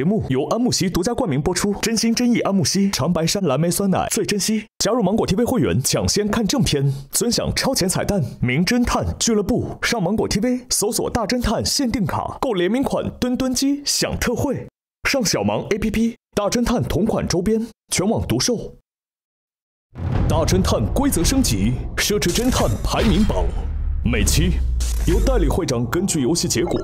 节目由安慕希独家冠名播出，真心真意安慕希长白山蓝莓酸奶最珍惜。加入芒果 TV 会员，抢先看正片，尊享超前彩蛋。名侦探俱乐部上芒果 TV 搜索“大侦探”限定卡，购联名款墩墩机享特惠。上小芒 APP，大侦探同款周边全网独售。大侦探规则升级，奢侈侦探排名榜，每期。由代理会长根据游戏结果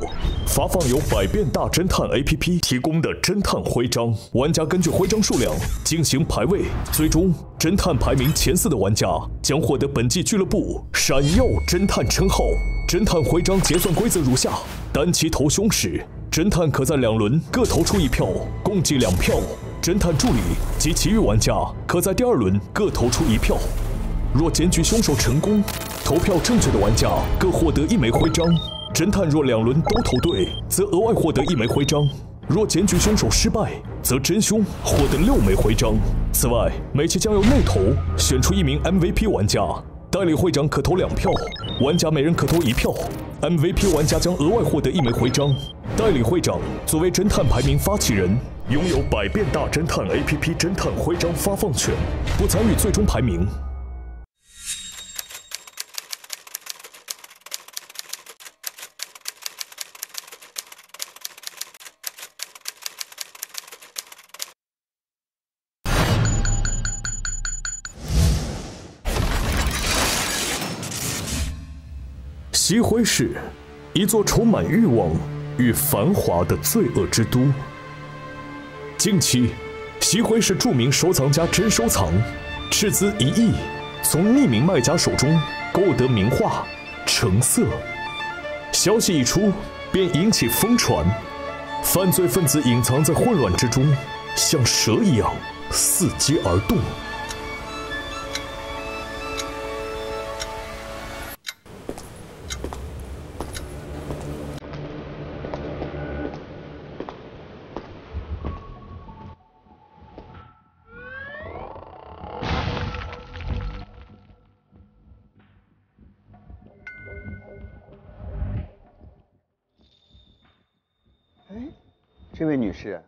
发放由百变大侦探 APP 提供的侦探徽章，玩家根据徽章数量进行排位，最终侦探排名前四的玩家将获得本季俱乐部闪耀侦探称号。侦探徽章结算规则如下：单期投凶时，侦探可在两轮各投出一票，共计两票；侦探助理及其余玩家可在第二轮各投出一票。若检举凶手成功，投票正确的玩家各获得一枚徽章。侦探若两轮都投对，则额外获得一枚徽章。若检举凶手失败，则真凶获得六枚徽章。此外，每期将由内投选出一名 MVP 玩家，代理会长可投两票，玩家每人可投一票。MVP 玩家将额外获得一枚徽章。代理会长作为侦探排名发起人，拥有百变大侦探 APP 侦探徽章发放权，不参与最终排名。西辉市，一座充满欲望与繁华的罪恶之都。近期，西辉市著名收藏家真收藏斥资一亿，从匿名卖家手中购得名画《橙色》。消息一出，便引起疯传，犯罪分子隐藏在混乱之中，像蛇一样伺机而动。这位女士，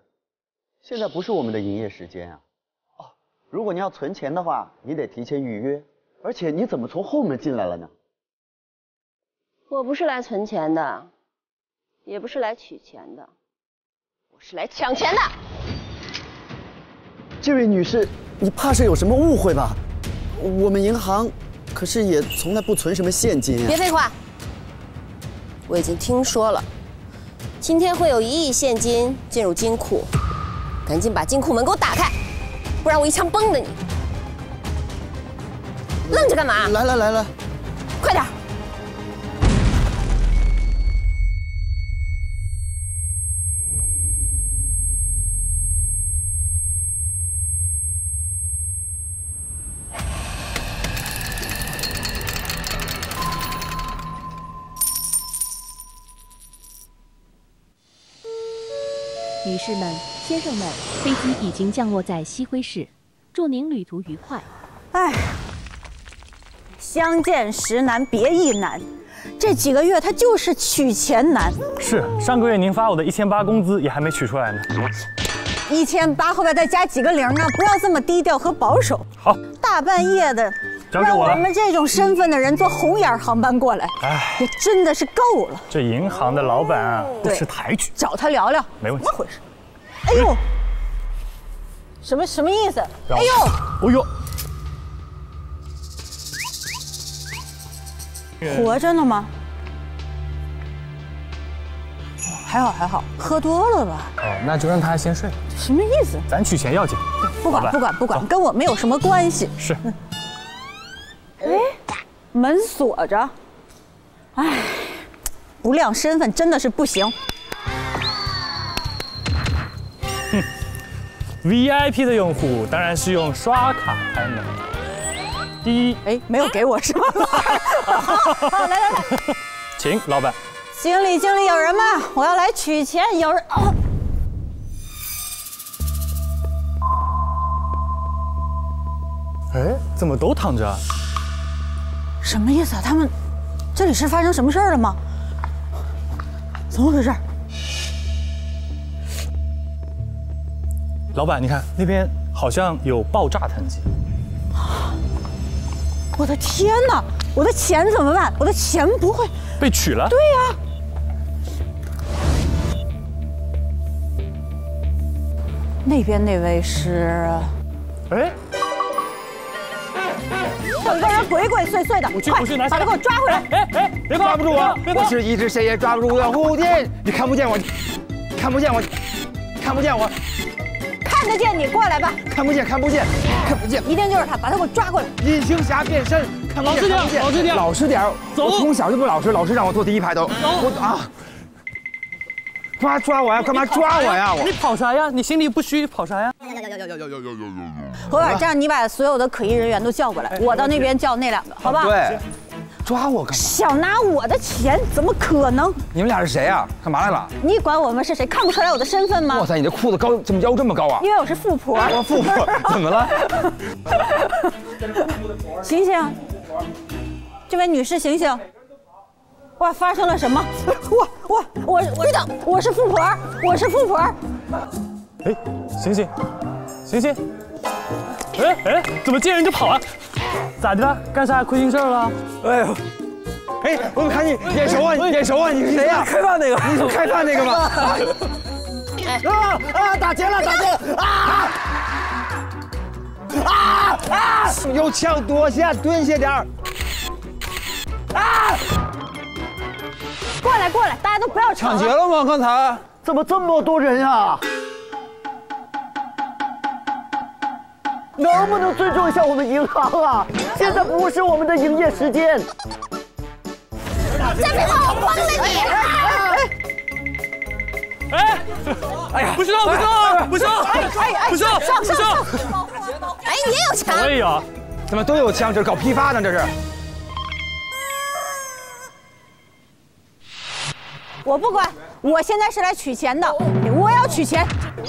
现在不是我们的营业时间啊。哦，如果你要存钱的话，你得提前预约。而且你怎么从后门进来了呢？我不是来存钱的，也不是来取钱的，我是来抢钱的。这位女士，你怕是有什么误会吧？我们银行可是也从来不存什么现金。别废话，我已经听说了。今天会有一亿现金进入金库，赶紧把金库门给我打开，不然我一枪崩了你！愣着干嘛？来来来来，快点！士们、先生们，飞机已经降落在西辉市，祝您旅途愉快。哎，相见时难别亦难，这几个月他就是取钱难。是，上个月您发我的一千八工资也还没取出来呢。一千八后边再加几个零啊！不要这么低调和保守。好，大半夜的，让我们这种身份的人坐红眼航班过来，哎，也真的是够了。这银行的老板啊，不识抬举，找他聊聊，没问题。怎么回事？哎呦，什么什么意思？哎呦，哎呦，活着呢吗？还好还好，喝多了吧？哦，那就让他先睡。什么意思？咱取钱要紧。不管不管不管，跟我没有什么关系。是。哎，门锁着。哎，不亮身份真的是不行。，VIP 的用户当然是用刷卡开门。第一，哎，没有给我是吗？好，来来来，请老板。经理，经理，有人吗？我要来取钱。有人哦？哎，怎么都躺着？什么意思啊？他们这里是发生什么事儿了吗？怎么回事？老板，你看那边好像有爆炸痕迹。我的天哪！我的钱怎么办？我的钱不会被取了？对呀、那边那位是哎，有一个人鬼鬼祟祟的，我去，我去拿下。把他给我抓回来！哎哎，别抓不住我，别！我是一只谁也抓不住的蝴蝶。你看不见我，看不见我，看不见我，看得见你，过来吧！看不见，看不见，看不见。一定就是他，把他给我抓过来！隐形侠变身，看不见，老实点看不见老实点老实点。走我从小就不老实，老师让我坐第一排都。我啊，抓抓我呀！干嘛抓我呀？我你跑啥呀？你心里不虚，跑啥呀？何婉，这样你把所有的可疑人员都叫过来，我到那边叫那两个，好不好？。对，抓我干嘛？想拿我的钱，怎么可能？你们俩是谁呀？干嘛来了？你管我们是谁？看不出来我的身份吗哇？塞，你这裤子高，怎么腰这么高啊？因为我是富婆。我富婆怎么了？醒醒，这位女士醒醒！哇，发生了什么？我我我我我是富婆，我是富婆。哎，醒醒，醒醒！哎哎，怎么见人就跑啊？咋的了？干啥亏心事儿了？哎呦，哎，我怎么看你眼熟啊？你眼熟啊？你是谁呀？开饭那个？你是开饭那个吗？啊啊！打劫了！打劫了！啊！啊啊！有枪躲下，蹲下点儿。啊！过来过来，大家都不要抢劫。了吗？刚才？怎么这么多人啊？能不能尊重一下我们银行啊？现在不是我们的营业时间。再别跑，我帮了你！哎，哎呀，不是不是不是不是上上上！哎，你也有枪？我也有。怎么都有枪？这是搞批发呢？这是？我不管，我现在是来取钱的，我要取钱。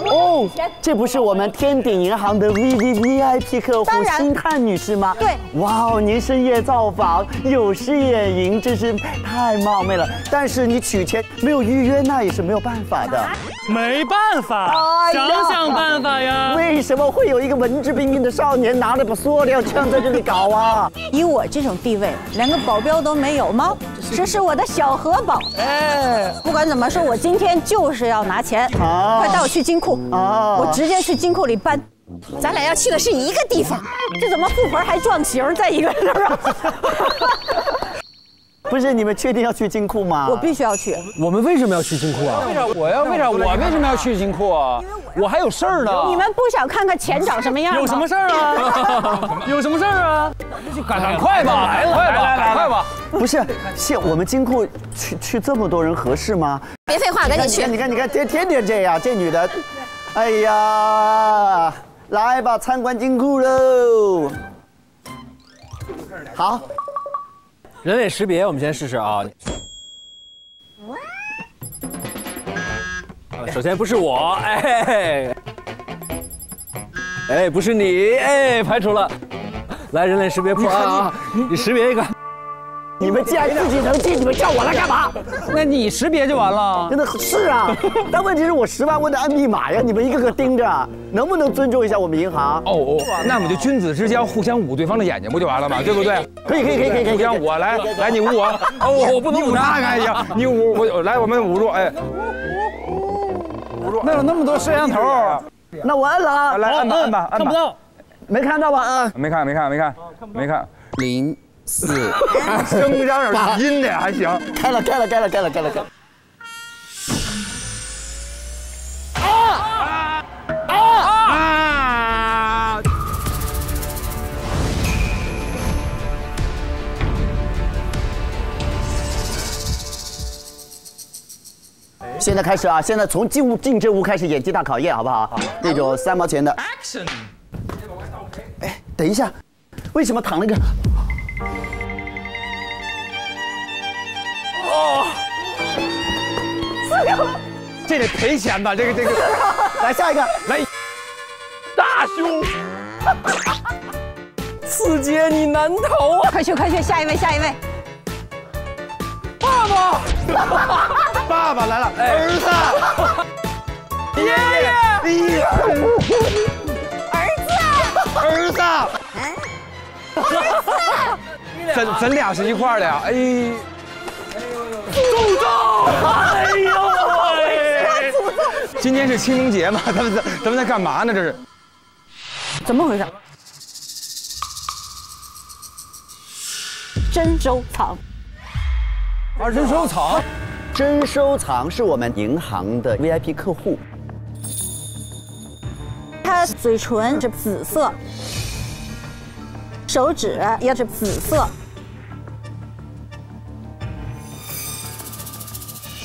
哦，这不是我们天鼎银行的 V V V I P 客户星探女士吗？对哇哦，您深夜造访，有失远迎，真是太冒昧了。但是你取钱没有预约，那也是没有办法的。没办法，想想办法呀。为什么会有一个文质彬彬的少年拿着把塑料枪在这里搞啊？以我这种地位，连个保镖都没有吗？这是我的小荷包。哎，不管怎么说，我今天就是要拿钱。好快带我去金库，哦我直接去金库里搬。咱俩要去的是一个地方。这怎么富婆还撞型在一个那儿啊？不是，你们确定要去金库吗？我必须要去。我们为什么要去金库啊？为啥我要为啥我为什么要去金库啊？我还有事儿呢。你们不想看看钱长什么样吗？有什么事儿啊？有什么事儿啊？赶快吧，来了，快吧，来来快吧。不是，现我们金库去去这么多人合适吗？别废话，赶紧去。你看，你看，天天天这样，这女的，哎呀，来吧，参观金库喽。好，人脸识别，我们先试试啊。啊首先不是我，哎，哎，不是你，哎，排除了。来，人脸识别破案啊！你识别一个，你们既然自己能进，你们叫我来干嘛？那你识别就完了。真的是啊，但问题是我十万问的按密码呀，你们一个个盯着，能不能尊重一下我们银行？哦哦，那我们就君子之交，互相捂对方的眼睛不就完了吗？对不对？可以可以可以可以可以，互相捂，来来，你捂我，哦，我不能捂他哎呀，你捂我，来我们捂住，哎，捂住那有那么多摄像头，那我摁了啊，来按吧按吧按吧，看不到。没看到吧？啊，没看没看没看没看，零四，声嚷嚷阴的还行。开了开了开了开了开了开了。啊！现在开始啊！现在从进屋进这屋开始演技大考验，好不好？那种三毛钱的。Action！哎，等一下，为什么躺那个？这得赔钱吧？这个这个，来下一个，来，大胸，四姐你难逃啊！快去快去，下一位下一位。爸爸。来了，儿子，爷爷。哎呀，儿子，儿子，咱咱俩是一块儿的呀？哎，诅咒！哎呦喂！今天是清明节嘛？咱们在咱们在干嘛呢？这是怎么回事？真收藏，二真收藏，真收藏是我们银行的 VIP 客户，他嘴唇是紫色，手指也是紫色。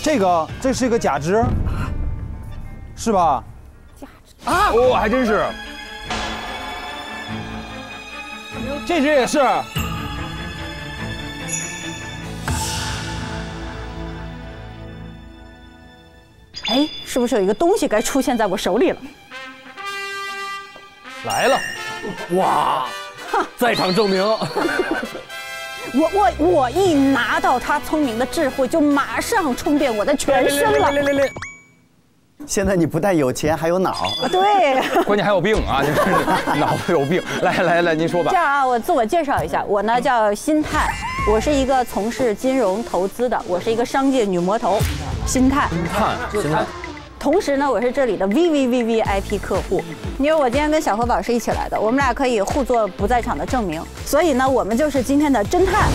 这个这是一个假肢，是吧？假肢啊，哦，还真是。这只也是。哎，是不是有一个东西该出现在我手里了？来了，哇！在场证明，我我我一拿到他聪明的智慧，就马上充遍我的全身了。现在你不但有钱，还有脑。啊对，关键还有病啊！就是脑子有病。来来来，您说吧这。样啊，我自我介绍一下，我呢叫心态，我是一个从事金融投资的，我是一个商界女魔头，辛探。看，现在同时呢，我是这里的 V V V V I P 客户，因为我今天跟小何宝是一起来的，我们俩可以互做不在场的证明，所以呢，我们就是今天的侦探。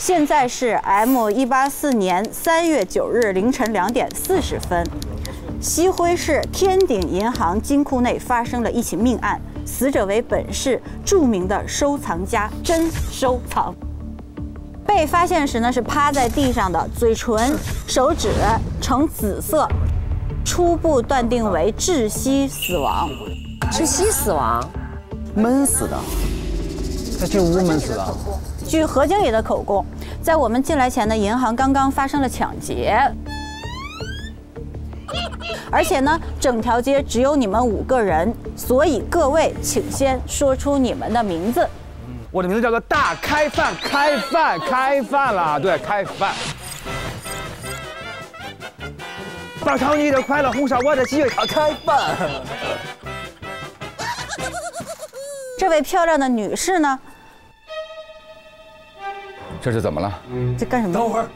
现在是 M 一八四年三月九日凌晨两点四十分，西辉市天鼎银行金库内发生了一起命案，死者为本市著名的收藏家真收藏。被发现时呢是趴在地上的，嘴唇、手指呈紫色，初步断定为窒息死亡。窒息死亡，闷死的。在这屋闷死的。据何经理的口供，在我们进来前呢，银行刚刚发生了抢劫，而且呢，整条街只有你们五个人，所以各位请先说出你们的名字。我的名字叫做大开饭，开饭，开饭啦，对，开饭。爆炒你的快乐，红烧我的鸡尾汤，开饭。这位漂亮的女士呢，这是怎么了？在干什么？等会儿，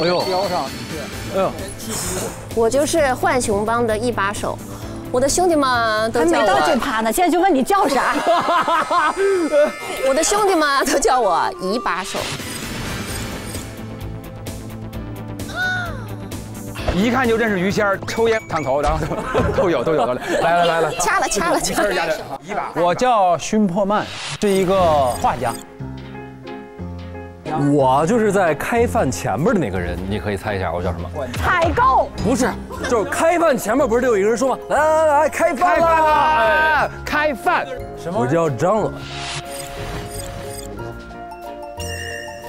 哎呦，腰上，哎呦，我就是浣熊帮的一把手，我的兄弟们都叫还没到这，趴呢，现在就问你叫啥？我的兄弟们都叫我一把手。一看就认识于谦儿，抽烟烫头，然后都 都有都有都有。来来来来，掐了掐了掐了，一把。我叫勋破曼，是一个画家。我就是在开饭前面的那个人，你可以猜一下我叫什么？采购。不是，就是开饭前面不是得有一个人说吗？来来来来，开饭开饭啦！啦！开饭。什么？我叫张罗，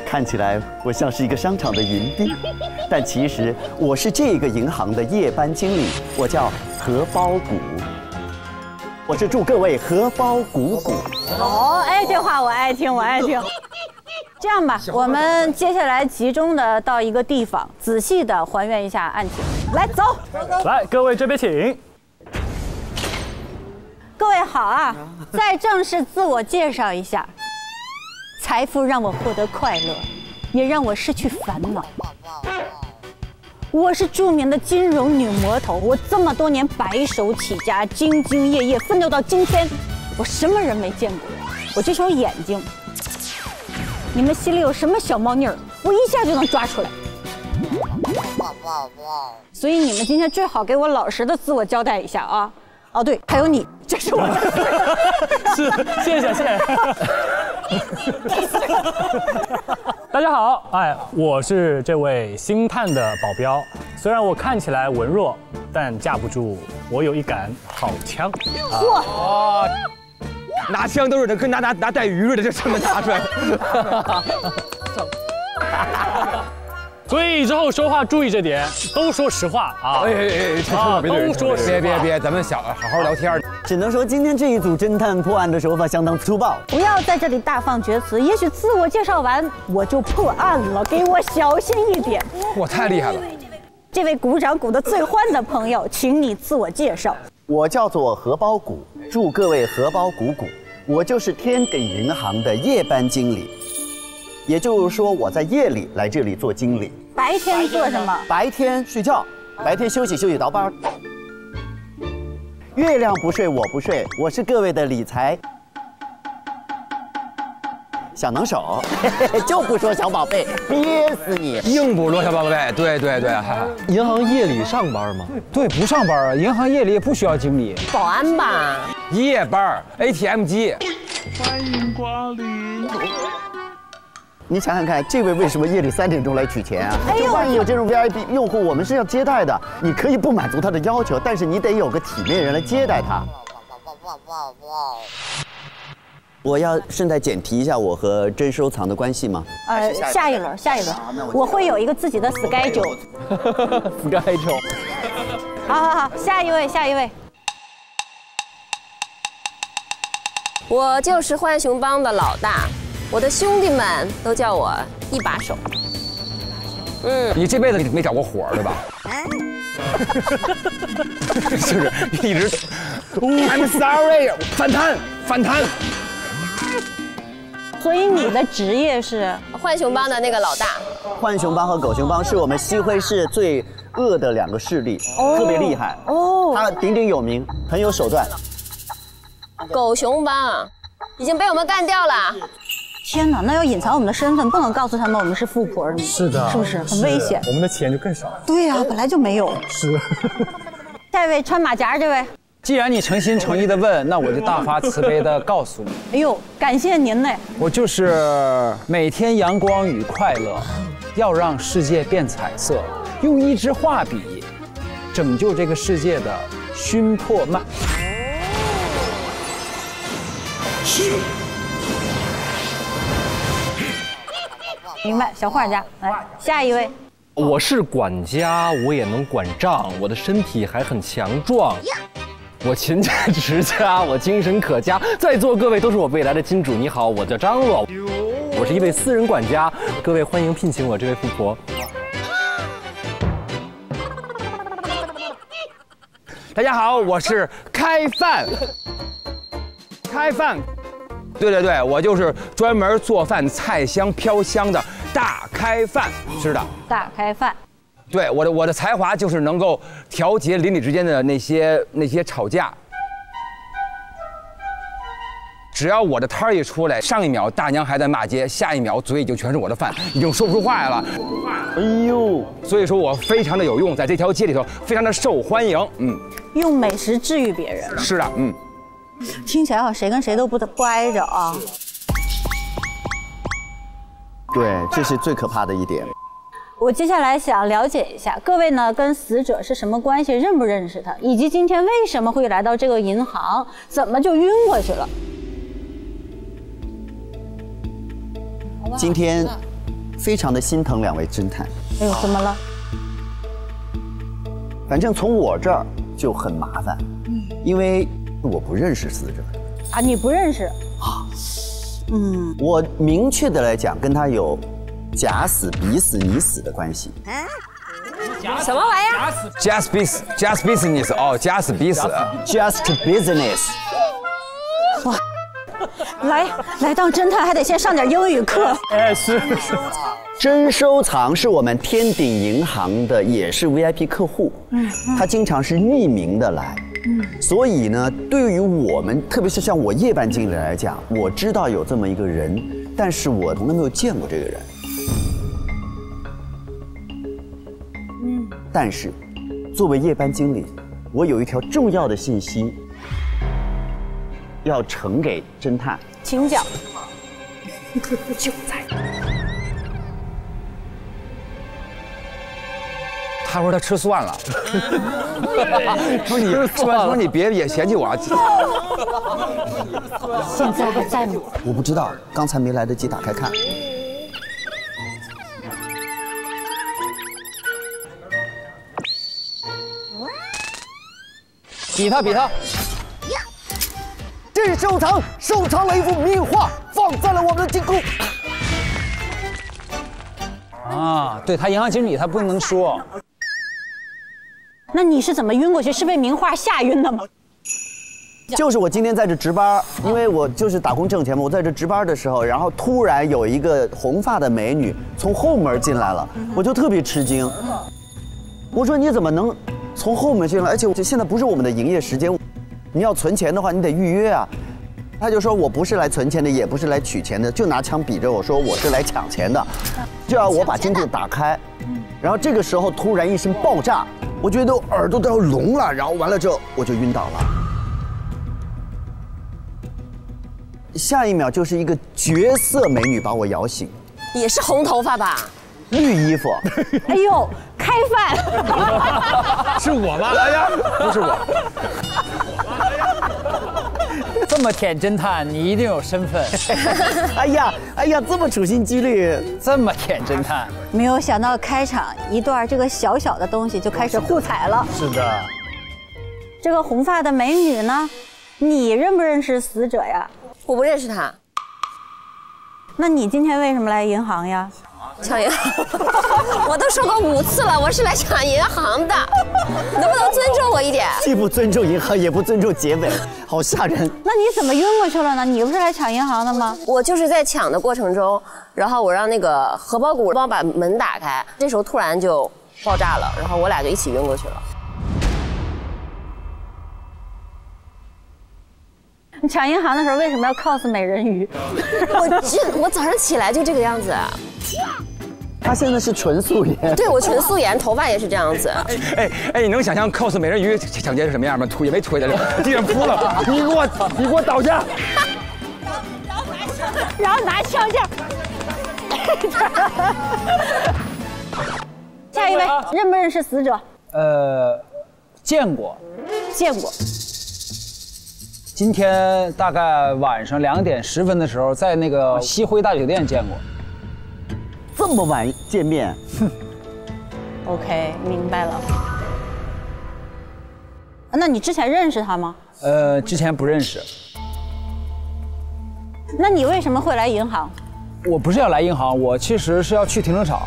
看起来我像是一个商场的云兵，但其实我是这个银行的夜班经理，我叫荷包谷。我是祝各位荷包鼓鼓。哦，哎，这话我爱听，我爱听。这样吧，我们接下来集中的到一个地方，仔细的还原一下案情。来，走。来，各位这边请。各位好啊，再正式自我介绍一下。财富让我获得快乐，也让我失去烦恼。我是著名的金融女魔头，我这么多年白手起家，兢兢业业奋斗到今天，我什么人没见过？我这双眼睛，你们心里有什么小猫腻儿，我一下就能抓出来。所以你们今天最好给我老实的自我交代一下啊！哦对，还有你，这是我的。是，谢谢谢谢。大家好，哎，我是这位星探的保镖。虽然我看起来文弱，但架不住我有一杆好枪。哦，拿枪都是的，跟拿拿拿带鱼似的，就这么拿出来。走 所以之后说话注意这点，都说实话啊！哎哎哎，别对人都说实话别别别，咱们小好好聊天。只能说今天这一组侦探破案的手法相当粗暴。不要在这里大放厥词，也许自我介绍完我就破案了，给我小心一点。我，太厉害了！这位鼓掌鼓得最欢的朋友，请你自我介绍。我叫做荷包谷，祝各位荷包鼓鼓。我就是天给银行的夜班经理，也就是说我在夜里来这里做经理，白天做什么？白天睡觉，白天休息休息倒班。月亮不睡，我不睡，我是各位的理财小能手，就不说小宝贝，憋死你！硬不说小宝贝，对对对，银行夜里上班吗？对，不上班啊，银行夜里也不需要经理，保安吧？夜班 ATM 机。欢迎光临你想想看，这位为什么夜里三点钟来取钱啊？就万一有这种 VIP 用户，我们是要接待的。你可以不满足他的要求，但是你得有个体面人来接待他。我要顺带简提一下我和真收藏的关系吗？呃，下一轮，下一轮，我会有一个自己的 schedule。schedule。好好好，下一位，下一位。我就是浣熊帮的老大，我的兄弟们都叫我一把手。嗯，你这辈子没找过火对吧？就是一直，I'm sorry，反弹，反弹。所以你的职业是浣熊帮的那个老大。浣熊帮和狗熊帮是我们西辉市最恶的两个势力，特别厉害。哦，他鼎鼎有名，很有手段。狗熊帮已经被我们干掉了。天哪，那要隐藏我们的身份，不能告诉他们我们是富婆呢？是的，是不是很危险？我们的钱就更少了。对呀，本来就没有。是。下一位穿马甲这位，既然你诚心诚意的问，那我就大发慈悲的告诉你。哎呦，感谢您嘞。我就是每天阳光与快乐，要让世界变彩色，用一支画笔拯救这个世界的熏破漫。明白，小画家，来下一位。我是管家，我也能管账，我的身体还很强壮。我勤俭持家，我精神可嘉。在座各位都是我未来的金主。你好，我叫张罗，我是一位私人管家。各位欢迎聘请我这位富婆。大家好，我是开饭，开饭。对对对，我就是专门做饭菜香飘香的大开饭，是的，大开饭。对，我的我的才华就是能够调节邻里之间的那些那些吵架。只要我的摊儿一出来，上一秒大娘还在骂街，下一秒嘴里就全是我的饭，已经说不出话来了。哎呦，所以说我非常的有用，在这条街里头非常的受欢迎。嗯，用美食治愈别人。是的，嗯。听起来好像谁跟谁都不不挨着啊。对，这是最可怕的一点。我接下来想了解一下，各位呢跟死者是什么关系，认不认识他，以及今天为什么会来到这个银行，怎么就晕过去了？今天非常的心疼两位侦探。哎呦，怎么了？反正从我这儿就很麻烦，嗯，因为。我不认识死者啊，你不认识啊？嗯，我明确的来讲，跟他有假死、彼死、你死的关系。什么玩意儿？Just business，just business，哦，假死彼死，just business。哇，来来当侦探还得先上点英语课。哎，是。真收藏是我们天鼎银行的，也是 VIP 客户。嗯，他经常是匿名的来。嗯所以呢，对于我们，特别是像我夜班经理来讲，我知道有这么一个人，但是我从来没有见过这个人。但是作为夜班经理，我有一条重要的信息要呈给侦探，请讲。就在。他说他吃蒜了，说你吃完说你别也嫌弃我。现在还在吗？我不知道，刚才没来得及打开看。比他比他。这是收藏，收藏了一幅名画，放在了我们的金库。啊，对他银行经理他不能说。那你是怎么晕过去？是被名画吓晕的吗？就是我今天在这值班，因为我就是打工挣钱嘛。我在这值班的时候，然后突然有一个红发的美女从后门进来了，我就特别吃惊。我说你怎么能从后门进来？而且这现在不是我们的营业时间，你要存钱的话，你得预约啊。他就说我不是来存钱的，也不是来取钱的，就拿枪比着我说我是来抢钱的，就要我把金库打开。然后这个时候突然一声爆炸，我觉得耳朵都要聋了。然后完了之后我就晕倒了。下一秒就是一个绝色美女把我摇醒，也是红头发吧？绿衣服。哎呦，开饭！是我吗？哎呀，不是我。这么舔侦探，你一定有身份。哎呀，哎呀，这么处心积虑，这么舔侦探，没有想到开场一段这个小小的东西就开始互踩了。是的。这个红发的美女呢？你认不认识死者呀？我不认识她。那你今天为什么来银行呀？抢银行，我都说过五次了，我是来抢银行的，能不能尊重我一点？既不尊重银行，也不尊重结尾，好吓人。那你怎么晕过去了呢？你不是来抢银行的吗？我就是在抢的过程中，然后我让那个荷包谷帮我把门打开，这时候突然就爆炸了，然后我俩就一起晕过去了。你抢银行的时候为什么要 cos 美人鱼？我这我早上起来就这个样子。他现在是纯素颜，对我纯素颜，头发也是这样子。哎哎，你能想象 cos 美人鱼抢劫是什么样吗？腿也没腿在这，地上铺了。你给我，你给我倒下。然后拿枪架。下一位，认不认识死者？呃，见过，见过。今天大概晚上两点十分的时候，在那个西辉大酒店见过。这么晚见面，哼。OK，明白了。那你之前认识他吗？呃，之前不认识。那你为什么会来银行？我不是要来银行，我其实是要去停车场，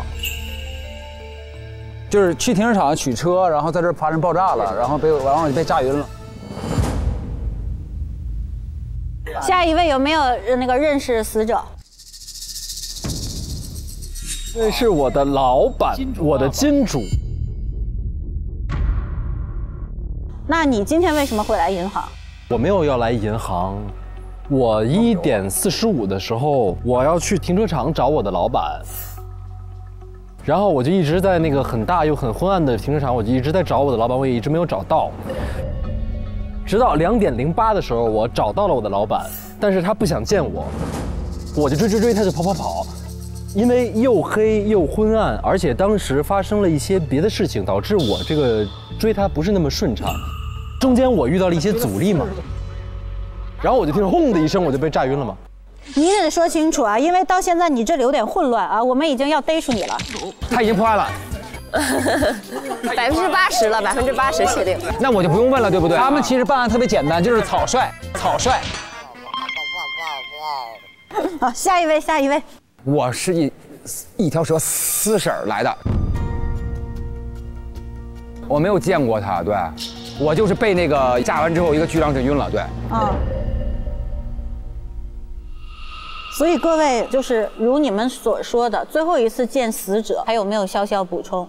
就是去停车场取车，然后在这发生爆炸了，然后被然后被炸晕了。下一位有没有那个认识死者？这是我的老板，我的金主。那你今天为什么会来银行？我没有要来银行，我一点四十五的时候，我要去停车场找我的老板。然后我就一直在那个很大又很昏暗的停车场，我就一直在找我的老板，我也一直没有找到。直到两点零八的时候，我找到了我的老板，但是他不想见我，我就追追追，他就跑跑跑。因为又黑又昏暗，而且当时发生了一些别的事情，导致我这个追他不是那么顺畅。中间我遇到了一些阻力嘛，然后我就听轰的一声，我就被炸晕了嘛。你得说清楚啊，因为到现在你这里有点混乱啊，我们已经要逮住你了。他已经破案了，百分之八十了，百分之八十确定。那我就不用问了，对不对？他们其实办案特别简单，就是草率，草率。好，下一位，下一位。我是一一条蛇撕婶来的，我没有见过他，对，我就是被那个炸完之后一个巨浪震晕了，对。啊。所以各位就是如你们所说的，最后一次见死者还有没有消息要补充？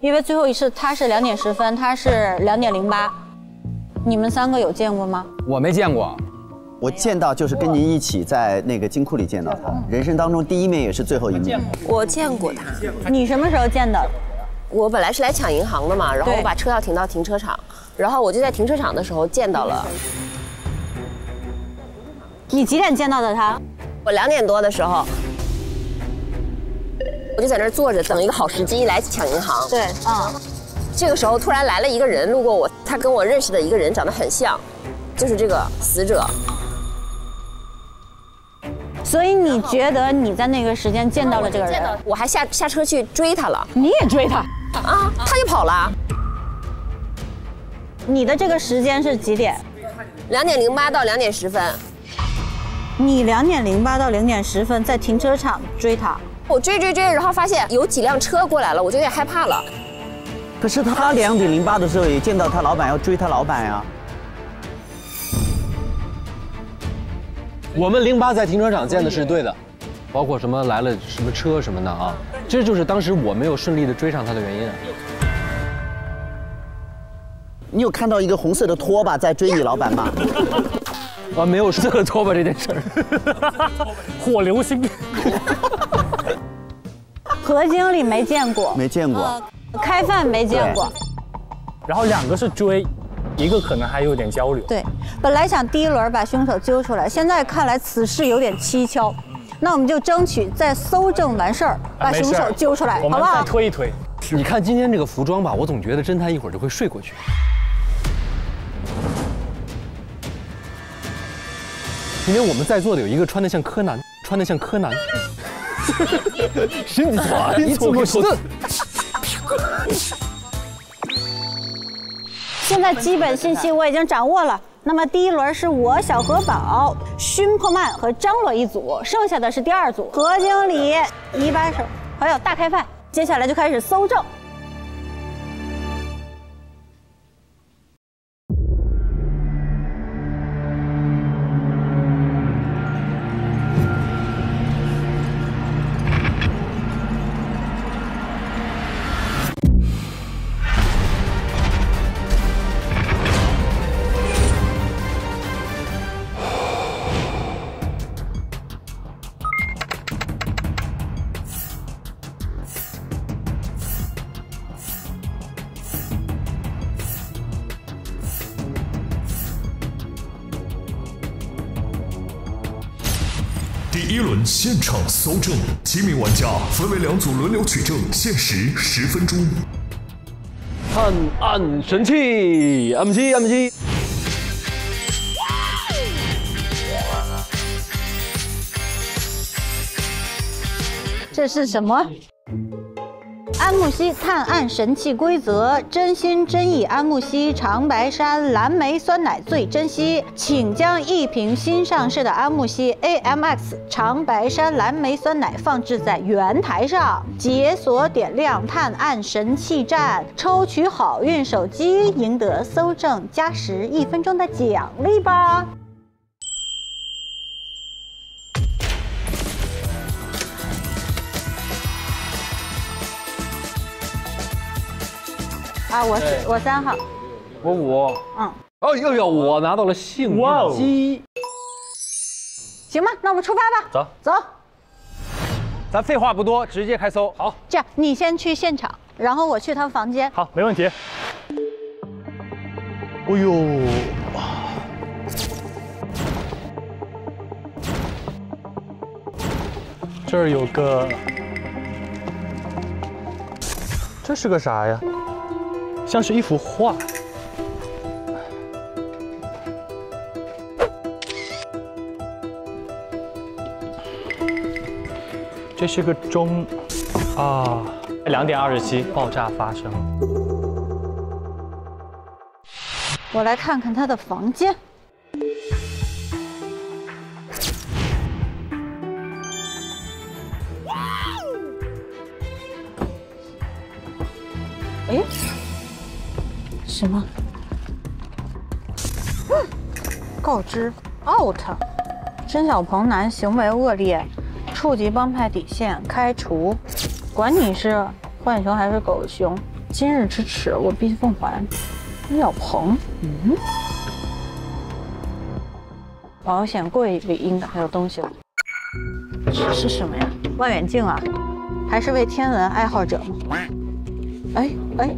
因为最后一次他是两点十分，他是两点零八，你们三个有见过吗？我没见过。我见到就是跟您一起在那个金库里见到他，人生当中第一面也是最后一面。我见过他。你什么时候见的？我本来是来抢银行的嘛，然后我把车要停到停车场，然后我就在停车场的时候见到了。你几点见到的他？我两点多的时候，我就在那儿坐着等一个好时机来抢银行。对，嗯。这个时候突然来了一个人路过我，他跟我认识的一个人长得很像，就是这个死者。所以你觉得你在那个时间见到了这个人？我还下下车去追他了。你也追他？啊，他就跑了。你的这个时间是几点？两点零八到两点十分。你两点零八到零点十分在停车场追他，我追追追，然后发现有几辆车过来了，我就有点害怕了。可是他两点零八的时候也见到他老板要追他老板呀。我们零八在停车场见的是对的，包括什么来了什么车什么的啊，这就是当时我没有顺利的追上他的原因啊。你有看到一个红色的拖把在追你老板吗？啊，没有这个拖把这件事儿。火流星。何经理没见过，没见过。开饭没见过。然后两个是追，一个可能还有点交流。对，本来想第一轮把凶手揪出来，现在看来此事有点蹊跷，那我们就争取在搜证完事儿把凶手揪出来，好不好？再推一推。你看今天这个服装吧，我总觉得侦探一会儿就会睡过去。今天我们在座的有一个穿的像柯南，穿的像柯南。身 材你怎么说？现在基本信息我已经掌握了。那么第一轮是我小何宝、勋破曼和张罗一组，剩下的是第二组何经理、一把手还有大开饭。接下来就开始搜证。现场搜证，七名玩家分为两组轮流取证，限时十分钟。探案神器，M 七 M 七。这是什么？安慕希探案神器规则：真心真意安慕希长白山蓝莓酸奶最珍惜，请将一瓶新上市的安慕希 AMX 长白山蓝莓酸奶放置在圆台上，解锁点亮探案神器站，抽取好运手机，赢得搜证加时一分钟的奖励吧！啊，我是我三号，我五，嗯，哦又有，我拿到了幸运机，行吧，那我们出发吧，走。走，咱废话不多，直接开搜。好，这样你先去现场，然后我去他房间。好，没问题。哎呦，这儿有个，这是个啥呀？像是一幅画。这是个钟，啊，两点二十七，爆炸发生。我来看看他的房间。哎，什么？嗯，告知 out，申小鹏男行为恶劣，触及帮派底线，开除。管你是浣熊还是狗熊，今日之耻我必奉还。申小鹏，嗯，保险柜里应该还有东西。这是什么呀？望远镜啊？还是位天文爱好者吗？哎哎，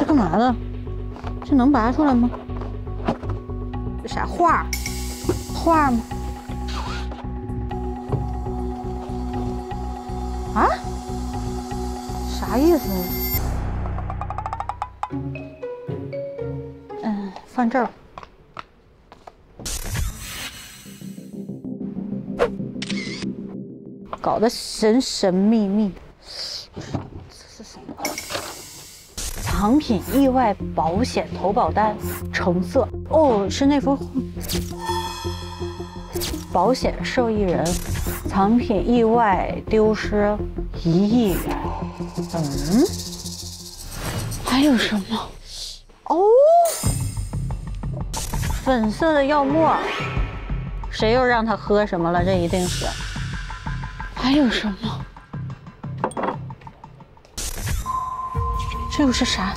是干嘛的？这能拔出来吗？这啥画？画吗？啊？啥意思？嗯，放这儿吧。搞得神神秘秘，藏品意外保险投保单，橙色。哦，是那幅保险受益人，藏品意外丢失一亿元。嗯，还有什么？哦，粉色的药沫，谁又让他喝什么了？这一定是。还有什么？这又是啥？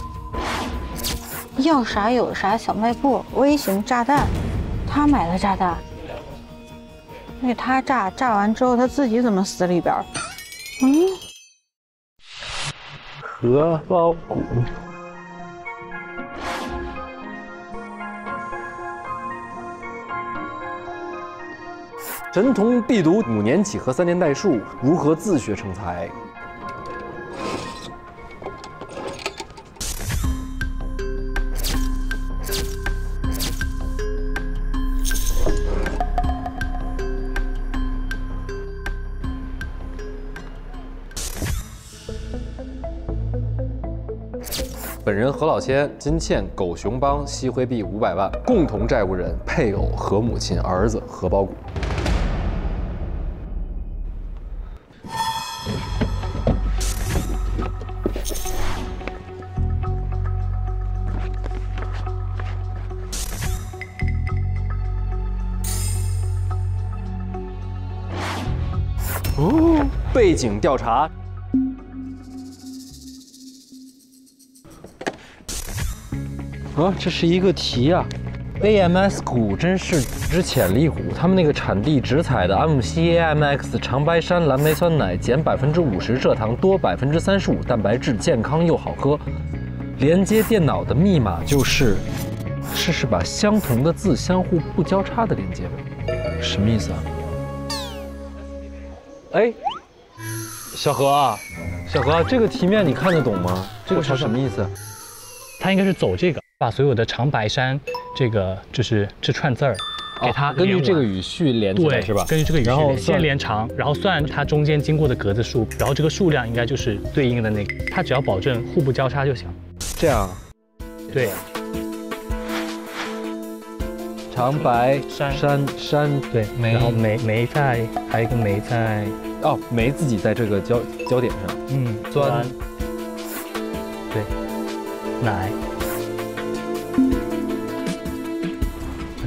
要啥有啥，小卖部微型炸弹，他买的炸弹，那他炸炸完之后他自己怎么死里边？嗯，荷包骨。神童必读五年几何三年代数，如何自学成才？人何老千金欠狗熊帮西辉币五百万，共同债务人配偶何母亲儿子何包谷。哦，背景调查。啊，这是一个题啊！AMS 股真是只潜力股，他们那个产地直采的 MCAMX 长白山蓝莓酸奶，减百分之五十蔗糖，多百分之三十五蛋白质，健康又好喝。连接电脑的密码就是试试把相同的字相互不交叉的连接，什么意思啊？哎，小何，小何，这个题面你看得懂吗？这个是什么意思？他应该是走这个，把所有的长白山这个就是这串字儿，给它根据这个语序连起来是吧？根据这个语然后序先连长，然后算它中间经过的格子数，然后这个数量应该就是对应的那个，它只要保证互不交叉就行。这样，对，长白山山山对，梅然后梅梅在，还有一个梅在，哦，梅自己在这个焦焦点上，嗯，钻，对，奶，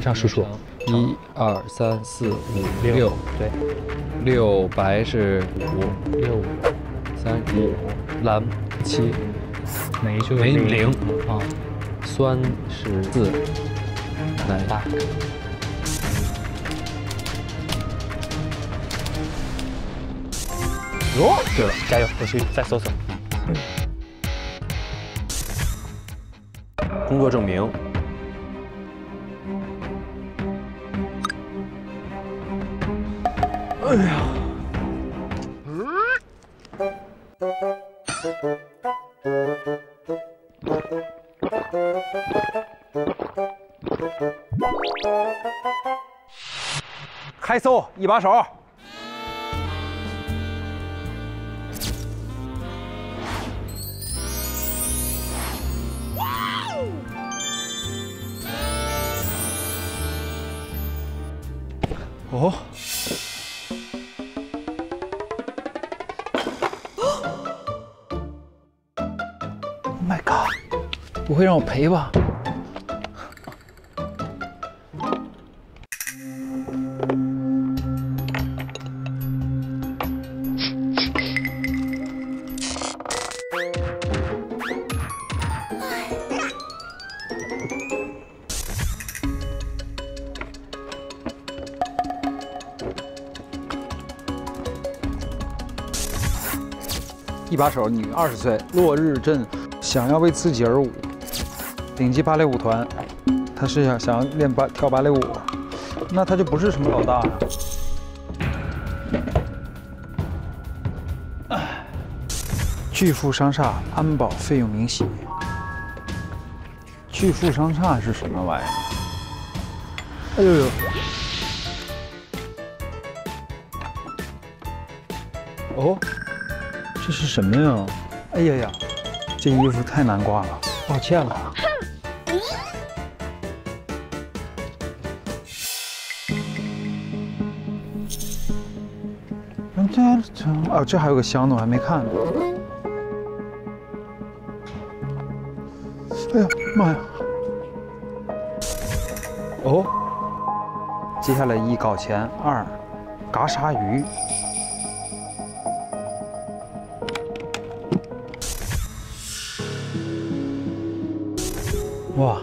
这样数数，一二三四五六。六，对，六白是五。六。三五。蓝七。梅就梅零。啊，酸是四。奶。八。哦，对了，加油，我去再搜搜。工作证明。开搜一把手。哦。不会让我赔吧？一把手，女，二十岁，落日镇，想要为自己而舞，顶级芭蕾舞团，他是想想要练芭跳芭蕾舞，那他就不是什么老大呀。巨富商厦安保费用明细。巨富商厦是什么玩意儿？哎呦呦！哦，这是什么呀？哎呀呀，这衣服太难挂了。抱歉了。哦，这还有个箱子，我还没看呢。哎呀妈呀！哦，接下来一搞钱，二嘎鲨鱼。哇！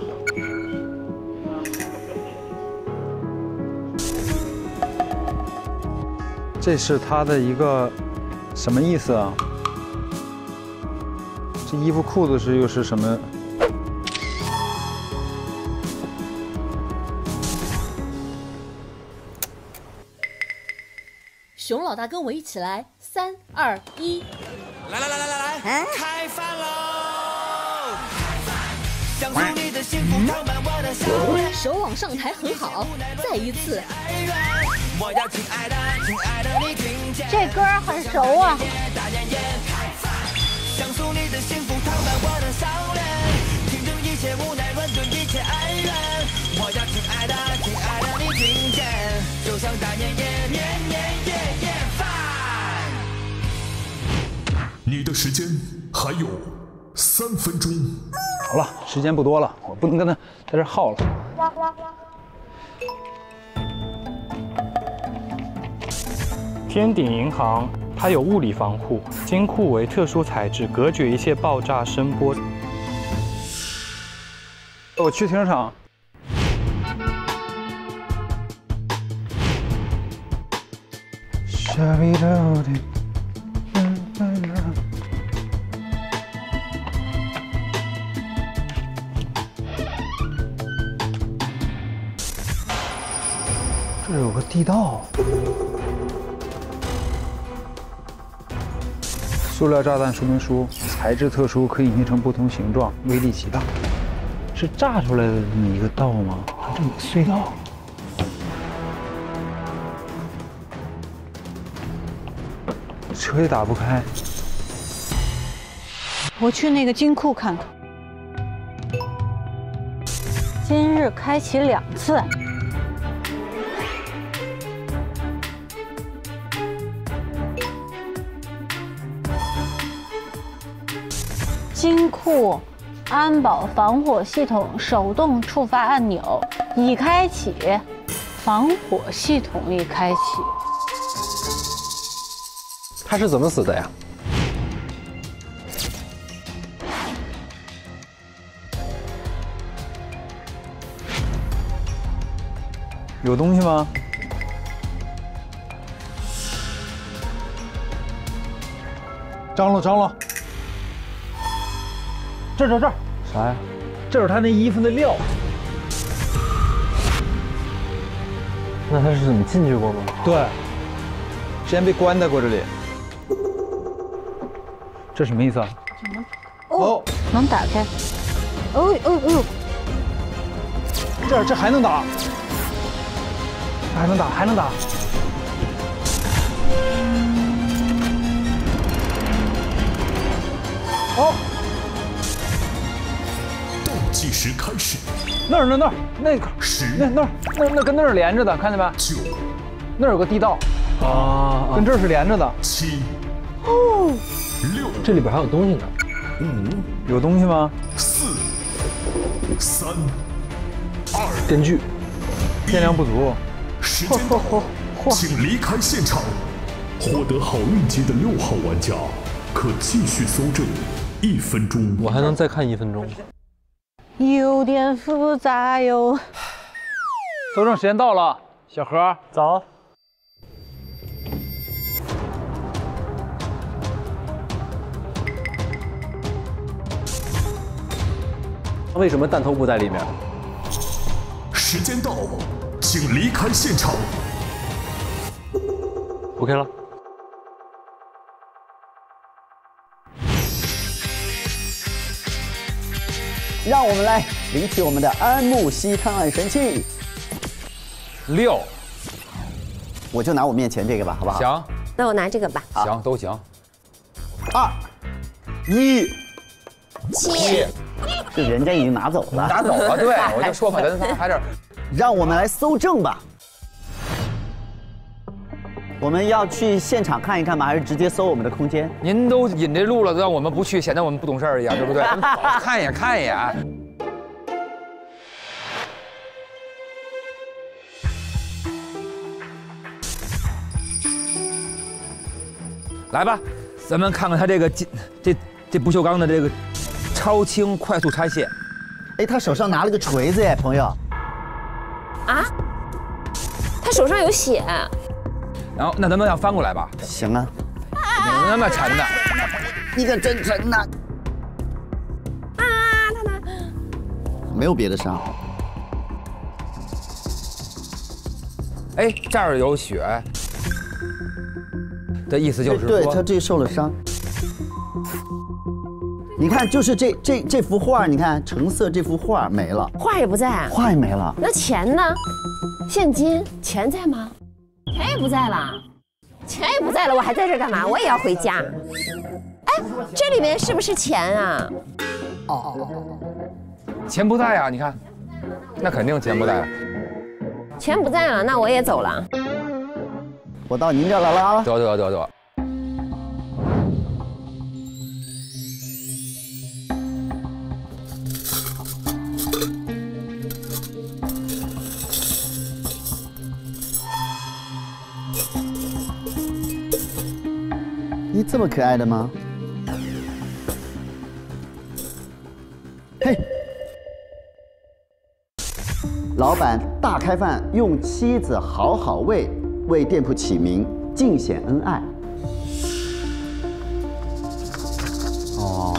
这是他的一个什么意思啊？这衣服裤子是又是什么？熊老大跟我一起来，三二一，来来来来来来，开饭喽！享受你的幸福，装满我的笑脸。手往上抬很好，再一次。我要亲爱的，亲爱的你听见。这歌很熟啊。想送你的幸福，躺满我的笑脸。听证一切无奈，乱炖一切哀怨。我要亲爱的，亲爱的你听见。就像大年夜，年年夜夜饭。你的时间还有三分钟。好了，时间不多了，我不能跟他在这耗了。天鼎银行，它有物理防护，金库为特殊材质，隔绝一切爆炸声波。我去停车场。这有个地道。塑料炸弹说明书，材质特殊，可以捏成不同形状，威力极大。是炸出来的这么一个道吗？还这么个隧道？车也打不开。我去那个金库看看。今日开启两次。库安保防火系统手动触发按钮已开启，防火系统已开启。他是怎么死的呀？有东西吗？张罗张罗。这这这啥呀？这是他那衣服的料。那他是怎么进去过吗？对，之前被关在过这里。这什么意思啊？哦，能打开。哦哦哦！这这还能打？还能打？还能打？哦。计时开始。那儿那那儿那个十那那那那跟那儿连着的，看见没？九。那儿有个地道啊，跟这儿是连着的。七。哦。六。这里边还有东西呢。五。有东西吗？四。三。二。电锯。电量不足。时间到，请离开现场。获得好运机的六号玩家可继续搜证一分钟。我还能再看一分钟。有点复杂哟。搜证时间到了，小何走。为什么弹头不在里面？时间到，请离开现场。OK 了。让我们来领取我们的安慕希探案神器。六，我就拿我面前这个吧，好不好？行，那我拿这个吧。行都行。二，一，七，这人家已经拿走了，拿走了，对，我就说嘛，咱仨还这。让我们来搜证吧。我们要去现场看一看吗？还是直接搜我们的空间？您都引这路了，让我们不去，显得我们不懂事儿一样，对不对？看一眼，看一眼。来吧，咱们看看他这个这这这不锈钢的这个超轻快速拆卸。哎，他手上拿了个锤子哎，朋友。啊？他手上有血。然后，那咱们要翻过来吧？行啊。那么沉的，你可真沉呐！啊，他他没有别的伤。哎，这儿有血。的意思就是说，对他这受了伤。你看，就是这这这幅画，你看橙色这幅画没了，画也不在，画也没了。那钱呢？现金钱在吗？钱也不在了，钱也不在了，我还在这干嘛？我也要回家。哎，这里面是不是钱啊？哦哦哦哦，钱不在啊！你看，那肯定钱不在。钱不在了，那我也走了。我到您这儿来了啊！得得得得。这么可爱的吗？嘿，老板大开饭，用妻子好好喂。为店铺起名，尽显恩爱。哦，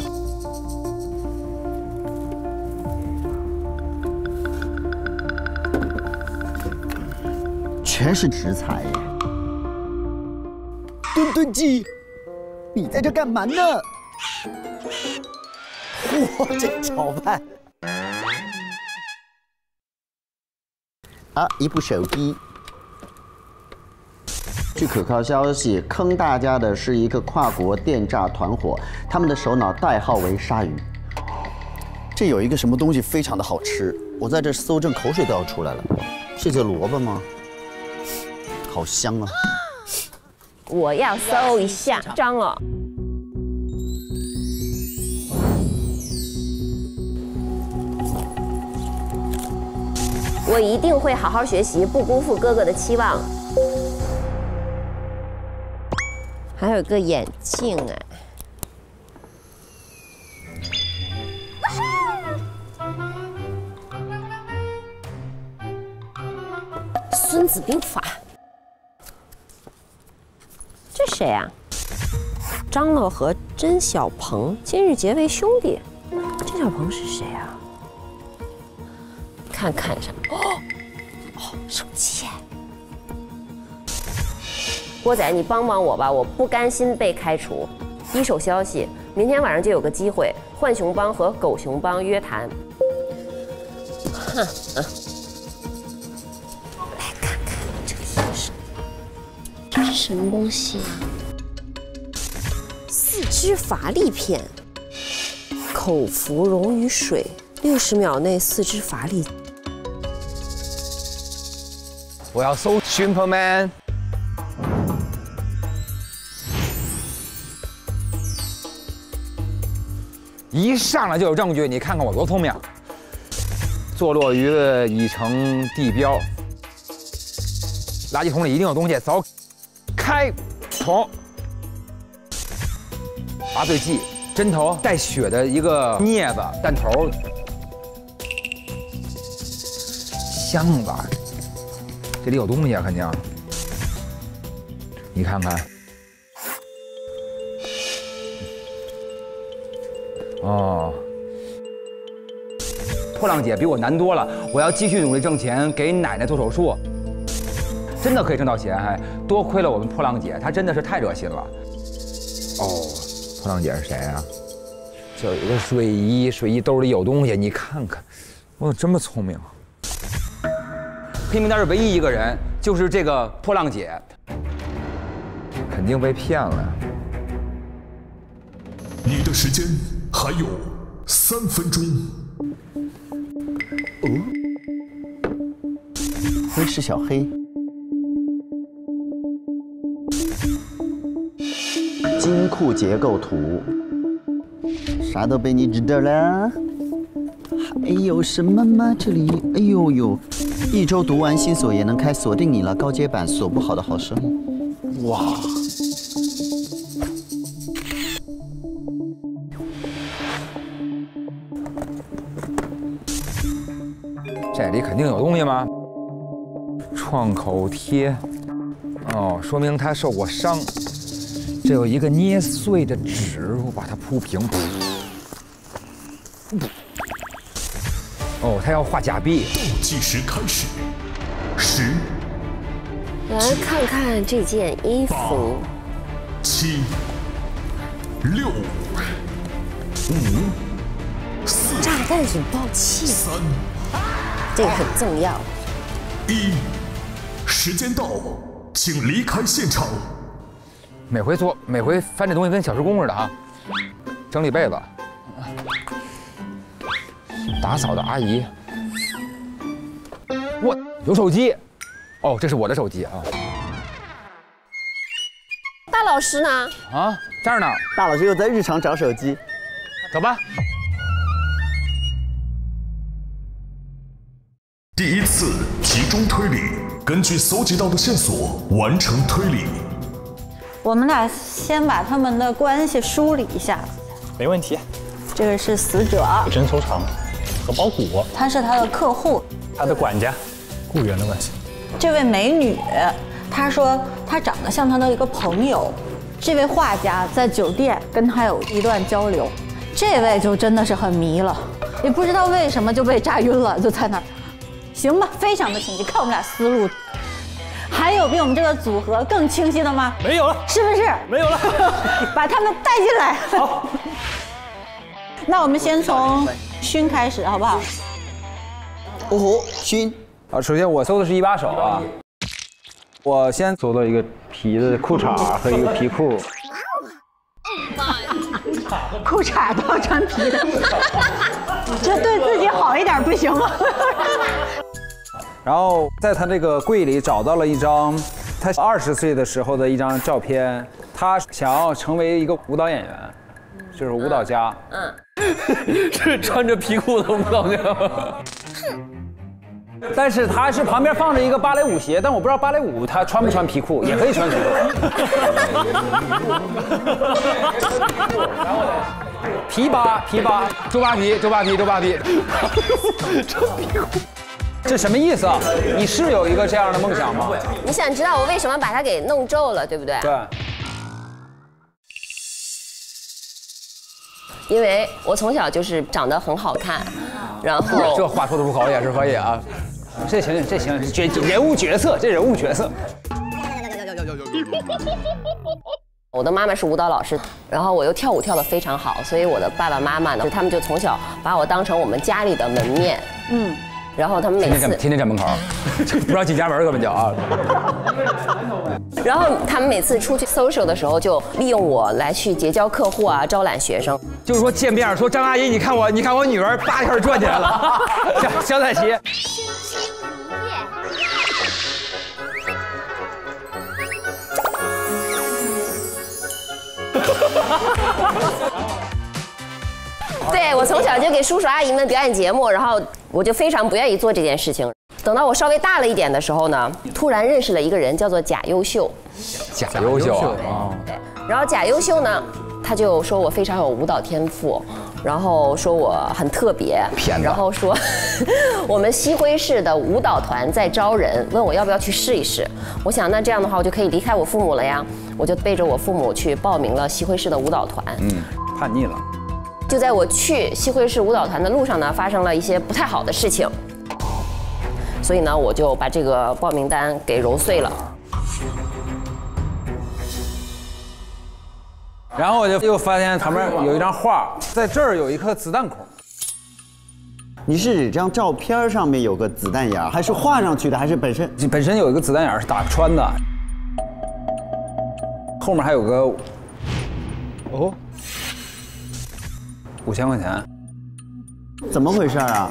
全是食材耶！墩墩鸡，你在这干嘛呢？哇，这炒饭！啊，一部手机。据可靠消息，坑大家的是一个跨国电诈团伙，他们的首脑代号为“鲨鱼”。这有一个什么东西非常的好吃，我在这搜证，口水都要出来了。是这萝卜吗？好香啊！我要搜一下张了。我一定会好好学习，不辜负哥哥的期望。还有个眼镜哎，《孙子兵法》。这谁啊？张乐和甄小鹏今日结为兄弟。甄小鹏是谁啊？看看上哦哦，手机。郭仔，你帮帮我吧，我不甘心被开除。一手消息，明天晚上就有个机会，浣熊帮和狗熊帮约谈。哼，来什么东西啊？四肢乏力片，口服溶于水，六十秒内四肢乏力。我要搜 Superman。一上来就有证据，你看看我多聪明！坐落于了已成地标，垃圾桶里一定有东西。走，开桶，麻醉剂、针头、带血的一个镊子、弹头、箱子，这里有东西啊，肯定。你看看。哦，破浪姐比我难多了，我要继续努力挣钱，给奶奶做手术，真的可以挣到钱，还多亏了我们破浪姐，她真的是太热心了。哦，破浪姐是谁啊？就有一个睡衣，睡衣兜里有东西，你看看，我怎么这么聪明。黑名单是唯一一个人，就是这个破浪姐，肯定被骗了。你的时间。还有三分钟。哦，威士小黑，金库结构图，啥都被你知道了。还有什么吗？这里，哎呦呦，一周读完新锁也能开，锁定你了，高阶版锁不好的好声音。哇！这里肯定有东西吗？创口贴，哦，说明他受过伤。这有一个捏碎的纸，我把它铺平。哦，他要画假币。倒计时开始，十、来看看这件衣服，七、六、五、四、炸弹引爆器，三、这个很重要。一，时间到，请离开现场。每回做，每回翻这东西跟小时工似的啊，整理被子。打扫的阿姨，我有手机，哦，这是我的手机啊。大老师呢？啊，这儿呢。大老师又在日常找手机，走吧。第一次集中推理，根据搜集到的线索完成推理。我们俩先把他们的关系梳理一下。没问题。这个是死者，真收藏和包谷，他是他的客户，他的管家，雇员的关系。这位美女，她说她长得像她的一个朋友。这位画家在酒店跟他有一段交流，这位就真的是很迷了，也不知道为什么就被炸晕了，就在那儿。行吧，非常的清晰，看我们俩思路。还有比我们这个组合更清晰的吗？没有了，是不是？没有了，把他们带进来。好，那我们先从勋开始，好不好？哦吼，勋，啊，首先我搜的是一把手啊，我先搜到一个皮的裤衩和一个皮裤。裤衩都要穿皮的，这对自己好一点不行吗？然后在他这个柜里找到了一张他二十岁的时候的一张照片，他想要成为一个舞蹈演员，就是舞蹈家。嗯，是 穿着皮裤的舞蹈家。但是他是旁边放着一个芭蕾舞鞋，但我不知道芭蕾舞他穿不穿皮裤，也可以穿皮裤。皮扒皮扒，周扒皮周扒皮周扒皮，穿皮裤。这什么意思啊？你是有一个这样的梦想吗？你想知道我为什么把它给弄皱了，对不对？对。因为我从小就是长得很好看，然后这话说的出口也是可以啊。这行这行，角人物角色，这人物角色。我的妈妈是舞蹈老师，然后我又跳舞跳得非常好，所以我的爸爸妈妈呢，他们就从小把我当成我们家里的门面。嗯。然后他们每次天天站门口，不知道进家门根本就啊。然后他们每次出去 social 的时候，就利用我来去结交客户啊，招揽学生。就是说见面说张阿姨，你看我，你看我女儿，叭一下转起来了。肖肖彩琪。对我从小就给叔叔阿姨们表演节目，然后我就非常不愿意做这件事情。等到我稍微大了一点的时候呢，突然认识了一个人，叫做贾优秀。贾优秀啊！然后贾优秀呢，他就说我非常有舞蹈天赋，然后说我很特别，然后说 我们西辉市的舞蹈团在招人，问我要不要去试一试。我想那这样的话，我就可以离开我父母了呀，我就背着我父母去报名了西辉市的舞蹈团。嗯，叛逆了。就在我去西辉市舞蹈团的路上呢，发生了一些不太好的事情，所以呢，我就把这个报名单给揉碎了。然后我就又发现旁边有一张画，在这儿有一颗子弹孔。你是指这张照片上面有个子弹眼，还是画上去的，还是本身本身有一个子弹眼是打穿的？后面还有个哦。五千块钱，怎么回事啊？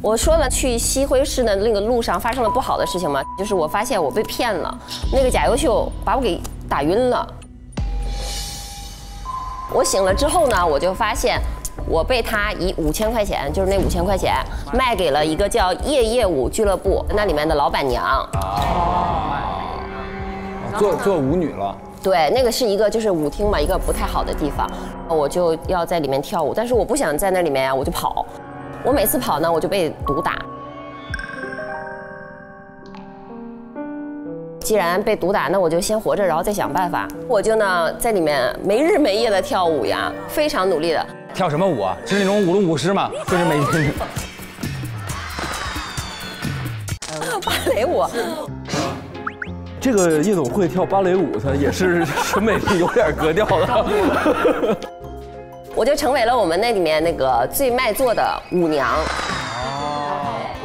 我说了去西辉市的那个路上发生了不好的事情嘛？就是我发现我被骗了，那个贾优秀把我给打晕了。我醒了之后呢，我就发现我被他以五千块钱，就是那五千块钱卖给了一个叫夜夜舞俱乐部那里面的老板娘。做做舞女了。对，那个是一个就是舞厅嘛，一个不太好的地方，我就要在里面跳舞，但是我不想在那里面呀，我就跑。我每次跑呢，我就被毒打。既然被毒打，那我就先活着，然后再想办法。我就呢在里面没日没夜的跳舞呀，非常努力的。跳什么舞啊？是那种舞龙舞狮吗？就是每天。芭蕾舞。这个夜总会跳芭蕾舞，它也是 审美有点格调的。我就成为了我们那里面那个最卖座的舞娘。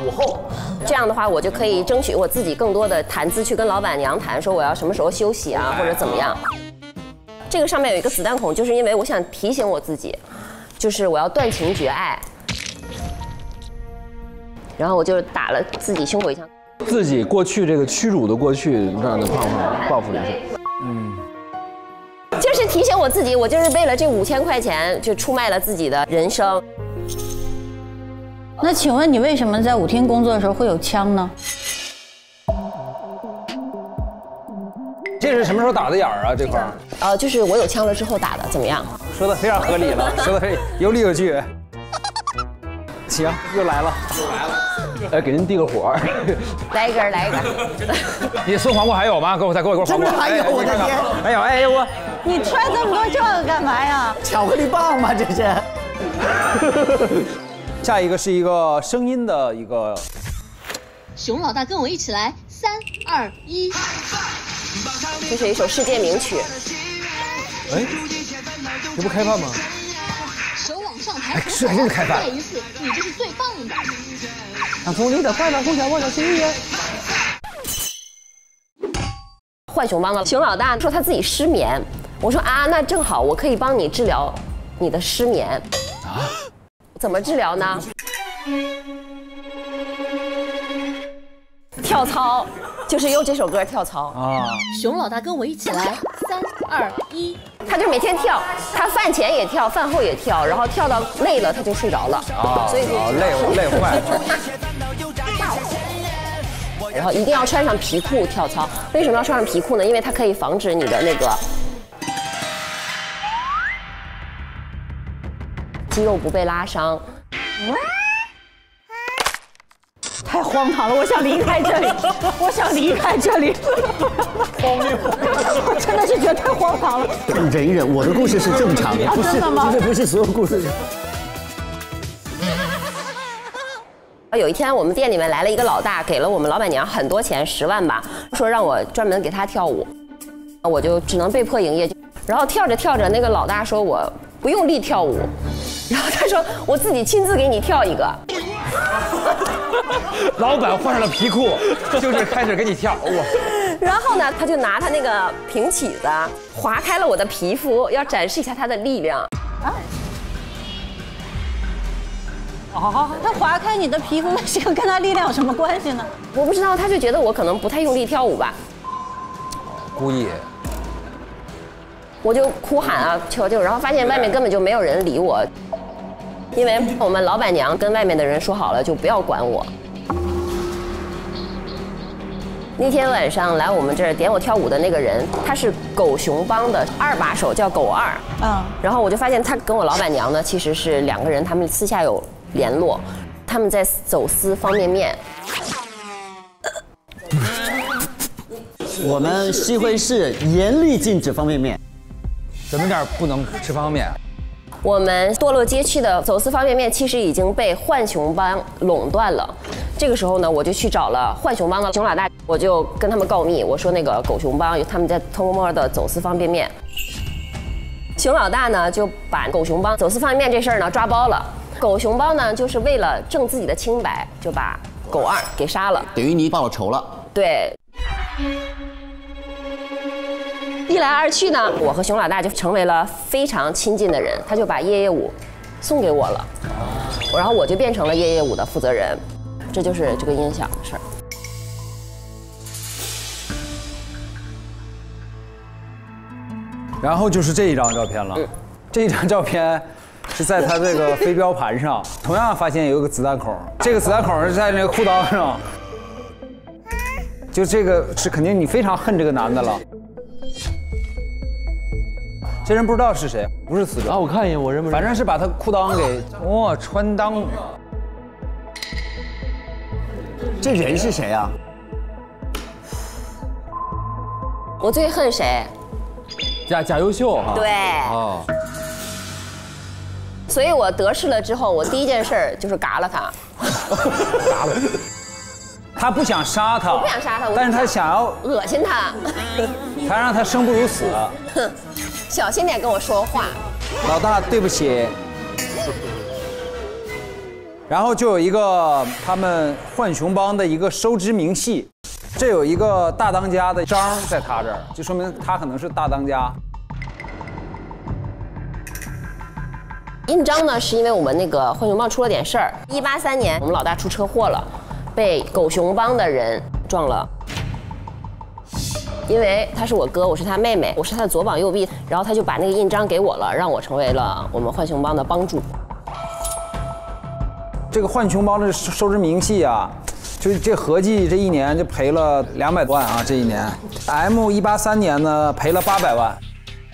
舞后。这样的话，我就可以争取我自己更多的谈资，去跟老板娘谈，说我要什么时候休息啊，或者怎么样。这个上面有一个子弹孔，就是因为我想提醒我自己，就是我要断情绝爱。然后我就打了自己胸口一枪。自己过去这个屈辱的过去，让那胖胖报复了一下。嗯。就是提醒我自己，我就是为了这五千块钱就出卖了自己的人生。那请问你为什么在舞厅工作的时候会有枪呢？这是什么时候打的眼儿啊？这块儿？呃，就是我有枪了之后打的，怎么样？说的非常合理了，说的有理有据。行，又来了，又来了。哎，给您递个火，来一根，来一根。你送黄瓜还有吗？给我再给我一根黄瓜。真的还有，我的天！哎呦，哎呦我。你揣这么多这个干嘛呀？巧克力棒吗？这是。下一个是一个声音的一个。熊老大，跟我一起来，三二一。这是一首世界名曲。哎，这不开饭吗？上抬，是还是开饭？再一次，你就是最棒的。想从你的快乐共享我的心意。浣熊帮的熊老大说他自己失眠，我说啊，那正好，我可以帮你治疗你的失眠。啊？怎么治疗呢？跳操，就是用这首歌跳操啊。熊老大跟我一起来，三二一。他就每天跳，他饭前也跳，饭后也跳，然后跳到累了他就睡着了啊，所以累累坏了。然后一定要穿上皮裤跳操，为什么要穿上皮裤呢？因为它可以防止你的那个肌肉不被拉伤。太荒唐了，我想离开这里，我想离开这里。荒谬，我真的是觉得太荒唐了。忍一忍，我的故事是正常的，不是不是所有故事。有一天，我们店里面来了一个老大，给了我们老板娘很多钱，十万吧，说让我专门给他跳舞，我就只能被迫营业。然后跳着跳着，那个老大说我不用力跳舞，然后他说我自己亲自给你跳一个。老板换上了皮裤，就是开始给你跳哇。然后呢，他就拿他那个平起子划开了我的皮肤，要展示一下他的力量。啊？哦，他划开你的皮肤，这个跟他力量有什么关系呢？我不知道，他就觉得我可能不太用力跳舞吧。故意。我就哭喊啊，求救，然后发现外面根本就没有人理我。因为我们老板娘跟外面的人说好了，就不要管我。那天晚上来我们这儿点我跳舞的那个人，他是狗熊帮的二把手，叫狗二。嗯。然后我就发现他跟我老板娘呢，其实是两个人，他们私下有联络，他们在走私方便面。我们西辉市严厉禁止方便面，怎么这儿不能吃方便面。我们堕落街区的走私方便面其实已经被浣熊帮垄断了。这个时候呢，我就去找了浣熊帮的熊老大，我就跟他们告密，我说那个狗熊帮他们在偷摸摸的走私方便面。熊老大呢就把狗熊帮走私方便面这事儿呢抓包了。狗熊帮呢就是为了证自己的清白，就把狗二给杀了，等于你报了仇了。对。一来二去呢，我和熊老大就成为了非常亲近的人，他就把夜夜舞送给我了。然后我就变成了夜夜舞的负责人，这就是这个音响的事儿。然后就是这一张照片了，这一张照片是在他这个飞镖盘上，同样发现有一个子弹孔，这个子弹孔是在那个裤裆上，就这个是肯定你非常恨这个男的了。这人不知道是谁，不是死者啊，我看一眼，我认不认？反正是把他裤裆给哇 穿裆。这人是谁啊？我最恨谁？贾贾优秀哈。对。哦。所以我得势了之后，我第一件事儿就是嘎了他。嘎了。他不想杀他。我不想杀他，但是他想要恶心他。他让他生不如死。哼，小心点跟我说话。老大，对不起。然后就有一个他们浣熊帮的一个收支明细，这有一个大当家的章在他这儿，就说明他可能是大当家。印章呢，是因为我们那个浣熊帮出了点事儿。一八三年，我们老大出车祸了，被狗熊帮的人撞了。因为他是我哥，我是他妹妹，我是他的左膀右臂，然后他就把那个印章给我了，让我成为了我们浣熊帮的帮主。这个浣熊帮的收支明细啊，就是这合计这一年就赔了两百多万啊，这一年。M 一八三年呢赔了八百万，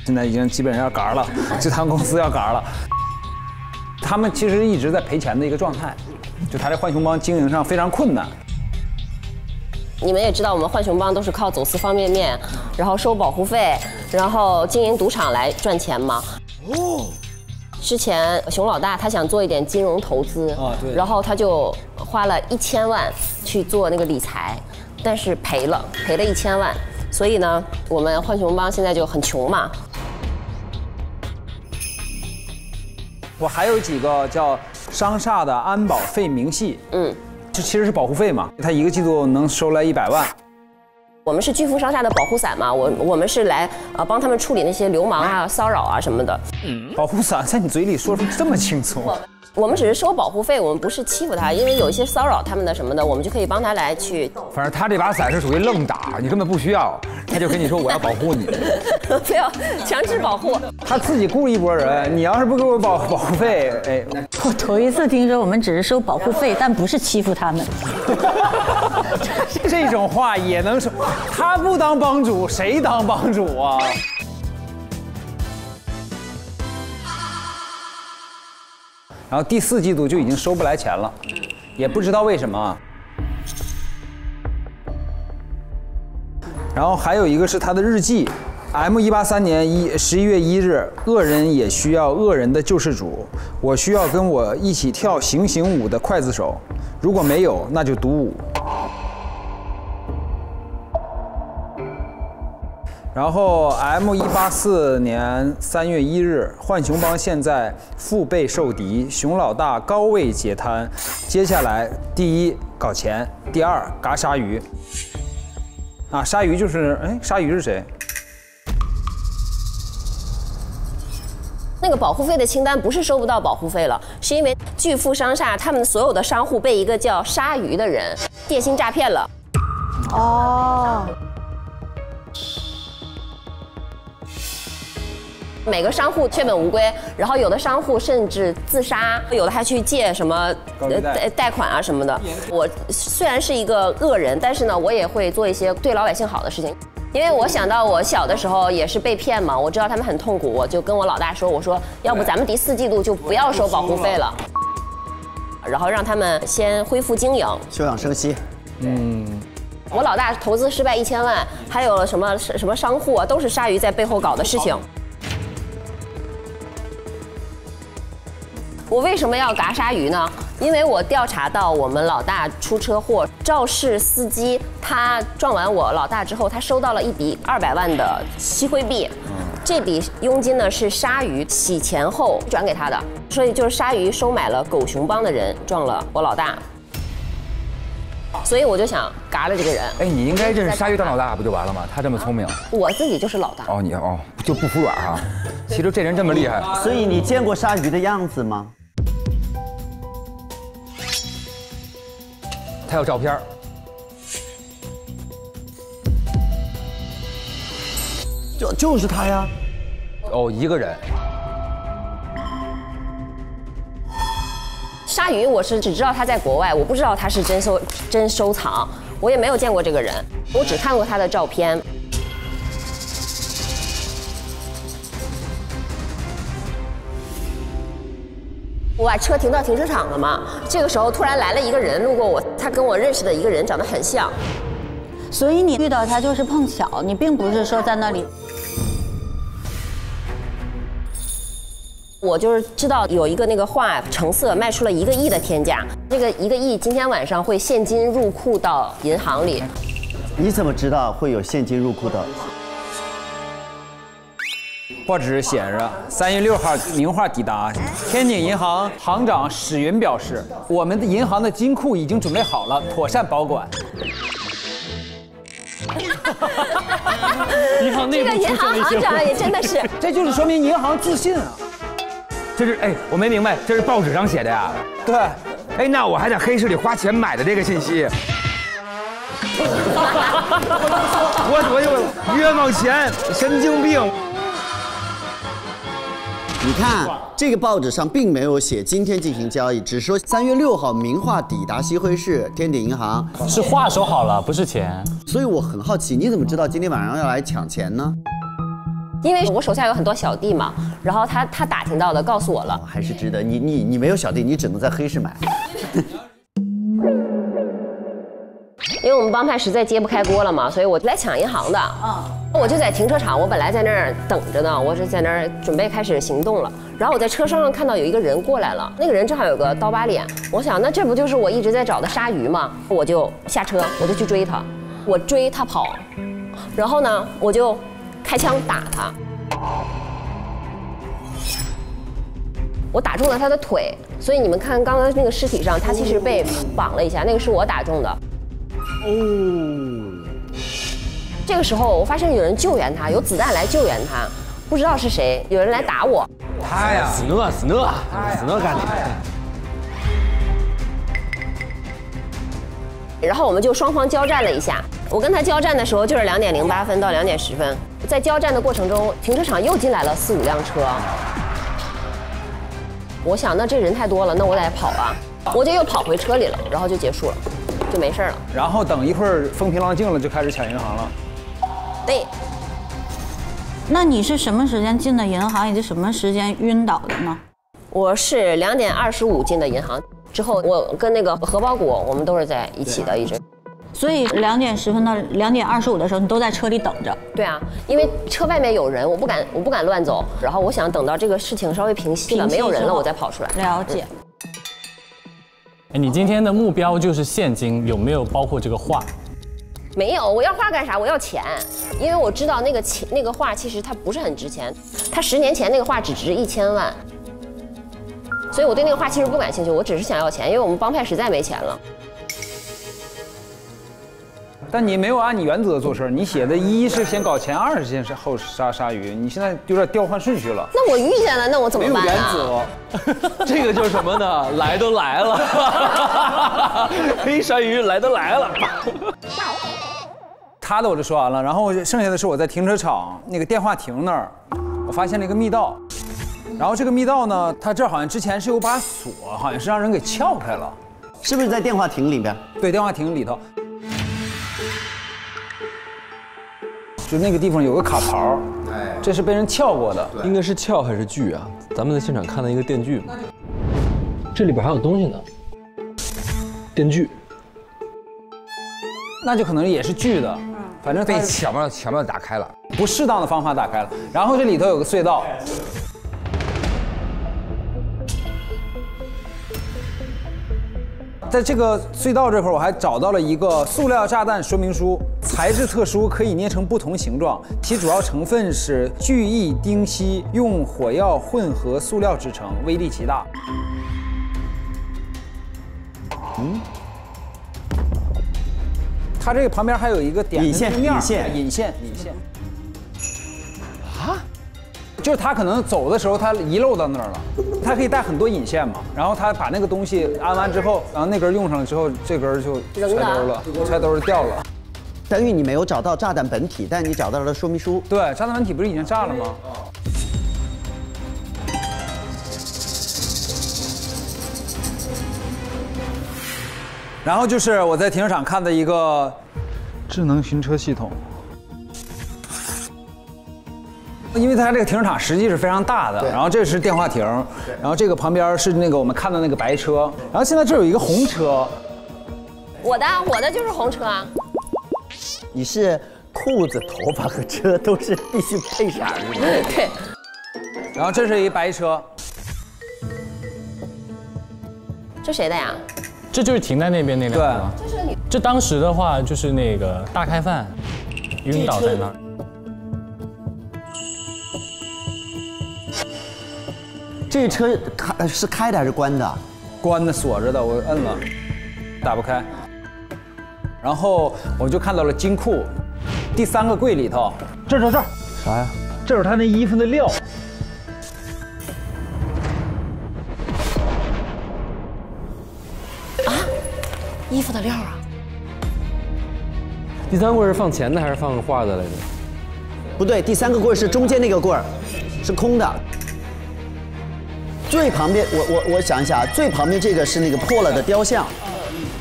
现在已经基本上要嘎了，就他们公司要嘎了。他们其实一直在赔钱的一个状态，就他这浣熊帮经营上非常困难。你们也知道，我们浣熊帮都是靠走私方便面，然后收保护费，然后经营赌场来赚钱嘛。哦。之前熊老大他想做一点金融投资啊，对，然后他就花了一千万去做那个理财，但是赔了，赔了一千万，所以呢，我们浣熊帮现在就很穷嘛。我还有几个叫商厦的安保费明细，嗯，这其实是保护费嘛，他一个季度能收来一百万。我们是巨富商厦的保护伞嘛，我我们是来呃帮他们处理那些流氓啊、骚扰啊什么的。保护伞在你嘴里说出这么清楚。我们只是收保护费，我们不是欺负他，因为有一些骚扰他们的什么的，我们就可以帮他来去。反正他这把伞是属于愣打，你根本不需要，他就跟你说我要保护你，不要强制保护。他自己雇一波人，你要是不给我保 保护费，哎，我头一次听说我们只是收保护费，但不是欺负他们。这种话也能说，他不当帮主，谁当帮主啊？然后第四季度就已经收不来钱了，也不知道为什么。然后还有一个是他的日记，M 一八三年一十一月一日，恶人也需要恶人的救世主，我需要跟我一起跳行刑舞的刽子手，如果没有，那就独舞。然后，M 一八四年三月一日，浣熊帮现在腹背受敌，熊老大高位截瘫。接下来，第一搞钱，第二嘎鲨鱼。啊，鲨鱼就是哎，鲨鱼是谁？那个保护费的清单不是收不到保护费了，是因为巨富商厦他们所有的商户被一个叫鲨鱼的人电信诈骗了。哦。每个商户血本无归，然后有的商户甚至自杀，有的还去借什么贷贷款啊什么的。我虽然是一个恶人，但是呢，我也会做一些对老百姓好的事情。因为我想到我小的时候也是被骗嘛，我知道他们很痛苦，我就跟我老大说：“我说要不咱们第四季度就不要收保护费了，然后让他们先恢复经营，休养生息。”嗯，我老大投资失败一千万，还有什么什么商户啊，都是鲨鱼在背后搞的事情。我为什么要嘎鲨鱼呢？因为我调查到我们老大出车祸，肇事司机他撞完我老大之后，他收到了一笔二百万的吸灰币，这笔佣金呢是鲨鱼洗钱后转给他的，所以就是鲨鱼收买了狗熊帮的人撞了我老大，所以我就想嘎了这个人。哎，你应该认识鲨鱼当老大不就完了吗？他这么聪明，我自己就是老大。哦，你哦就不服软啊？其实这人这么厉害，所以你见过鲨鱼的样子吗？他有照片儿。就就是他呀。哦，一个人。鲨鱼，我是只知道他在国外，我不知道他是真收真收藏，我也没有见过这个人，我只看过他的照片。我把车停到停车场了嘛，这个时候突然来了一个人路过我，他跟我认识的一个人长得很像，所以你遇到他就是碰巧，你并不是说在那里。我就是知道有一个那个画成色卖出了一个亿的天价，这个一个亿今天晚上会现金入库到银行里。你怎么知道会有现金入库的？报纸写着三月六号名画抵达，天津银行行长史云表示，我们的银行的金库已经准备好了，妥善保管。银行内部这个银行行长也真的是，这就是说明银行自信啊。这是哎，我没明白，这是报纸上写的呀？对。哎，那我还在黑市里花钱买的这个信息。我我我冤枉钱，神经病。你看，这个报纸上并没有写今天进行交易，只说三月六号名画抵达西辉市天鼎银行，是画收好了，不是钱。所以我很好奇，你怎么知道今天晚上要来抢钱呢？因为我手下有很多小弟嘛，然后他他打听到的，告诉我了，还是值得。你你你没有小弟，你只能在黑市买。因为我们帮派实在揭不开锅了嘛，所以我来抢银行的。啊，我就在停车场，我本来在那儿等着呢，我是在那儿准备开始行动了。然后我在车窗上看到有一个人过来了，那个人正好有个刀疤脸，我想那这不就是我一直在找的鲨鱼吗？我就下车，我就去追他，我追他跑，然后呢，我就。开枪打他，我打中了他的腿，所以你们看刚刚那个尸体上，他其实被绑了一下，那个是我打中的。哦，这个时候我发现有人救援他，有子弹来救援他，不知道是谁，有人来打我。他呀，死诺死诺死诺干的。然后我们就双方交战了一下，我跟他交战的时候就是两点零八分到两点十分。在交战的过程中，停车场又进来了四五辆车。我想，那这人太多了，那我得跑啊！我就又跑回车里了，然后就结束了，就没事了。然后等一会儿风平浪静了，就开始抢银行了。对。那你是什么时间进的银行，以及什么时间晕倒的呢？我是两点二十五进的银行，之后我跟那个荷包谷，我们都是在一起的，一直。所以两点十分到两点二十五的时候，你都在车里等着。对啊，因为车外面有人，我不敢，我不敢乱走。然后我想等到这个事情稍微平息了，没有人了，我再跑出来。了解。哎，你今天的目标就是现金，有没有包括这个画？没有，我要画干啥？我要钱，因为我知道那个钱那个画其实它不是很值钱，它十年前那个画只值一千万，所以我对那个画其实不感兴趣，我只是想要钱，因为我们帮派实在没钱了。但你没有按你原则做事你写的一是先搞钱，二是先是后杀鲨鱼，你现在有点调换顺序了。那我遇见了，那我怎么办啊？没有原则，这个就是什么呢？来都来了，黑鲨鱼来都来了。他的我就说完了，然后剩下的是我在停车场那个电话亭那儿，我发现了一个密道，然后这个密道呢，它这好像之前是有把锁，好像是让人给撬开了，是不是在电话亭里边？对，电话亭里头。就那个地方有个卡槽，哎，这是被人撬过的，应该是撬还是锯啊？咱们在现场看到一个电锯嘛，这里边还有东西呢，电锯，那就可能也是锯的，反正被巧妙巧妙打开了，不适当的方法打开了，然后这里头有个隧道。在这个隧道这块，我还找到了一个塑料炸弹说明书，材质特殊，可以捏成不同形状。其主要成分是聚乙丁烯，用火药混合塑料制成，威力极大。嗯，它这个旁边还有一个点引线，引线，引线，引线。就是他可能走的时候他遗漏到那儿了，他可以带很多引线嘛，然后他把那个东西安完之后，然后那根用上了之后，这根就揣兜了，揣兜就掉了。等于你没有找到炸弹本体，但你找到了说明书。对，炸弹本体不是已经炸了吗？然后就是我在停车场看的一个智能寻车系统，因为它这个停车场实际是非常大的，然后这是电话亭，然后这个旁边是那个我们看到那个白车，然后现在这有一个红车，我的我的就是红车啊，你是裤子、头发和车都是必须配色儿是吗？对，然后这是一白车，这谁的呀？这就是停在那边那辆车吗？这是你这当时的话就是那个大开饭晕倒在那儿。这车开是开的还是关的？关的锁着的，我摁了，打不开。然后我就看到了金库，第三个柜里头，这这这，啥呀？这是他那衣服的料。啊衣服的料啊。第三柜是放钱的还是放画的来着？不对，第三个柜是中间那个柜儿，是空的。最旁边，我我我想一下，最旁边这个是那个破了的雕像，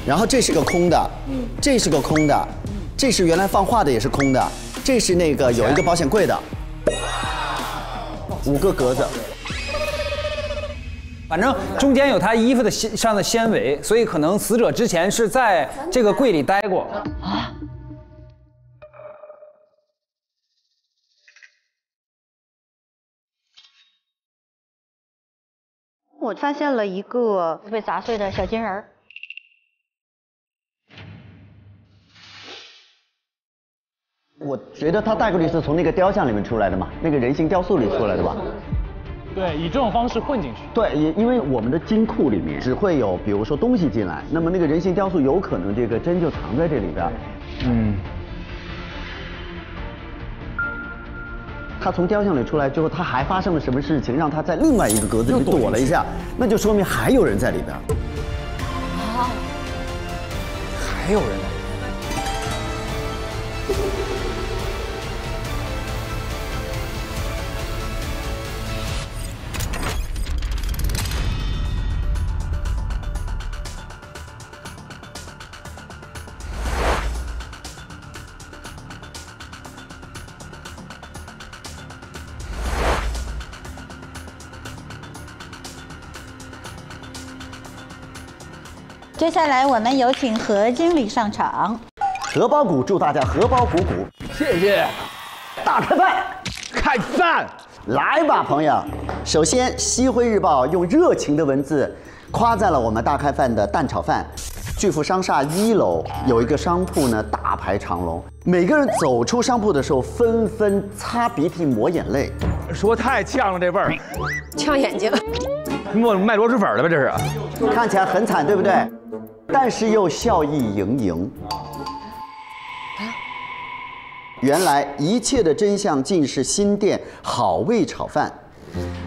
然后这是个空的，这是个空的，这是原来放画的也是空的，这是那个有一个保险柜的，五个格子。反正中间有他衣服的纤上的纤维，所以可能死者之前是在这个柜里待过。啊，我发现了一个被砸碎的小金人儿。我觉得他大概率是从那个雕像里面出来的嘛，那个人形雕塑里出来的吧。对，以这种方式混进去。对，因因为我们的金库里面只会有，比如说东西进来，那么那个人形雕塑有可能这个针就藏在这里边。嗯。他从雕像里出来之后，他还发生了什么事情，让他在另外一个格子里躲了一下，那就说明还有人在里边。啊，还有人下来我们有请何经理上场。荷包谷祝大家荷包鼓鼓，谢谢。大开饭，开饭，来吧，朋友。首先，《西辉日报》用热情的文字夸赞了我们大开饭的蛋炒饭。巨富商厦一楼有一个商铺呢，大排长龙，每个人走出商铺的时候，纷纷擦鼻涕抹眼泪，说太呛了，这味儿，呛眼睛。卖卖螺蛳粉的吧？这是，看起来很惨，对不对？但是又笑意盈盈。原来一切的真相竟是新店好味炒饭，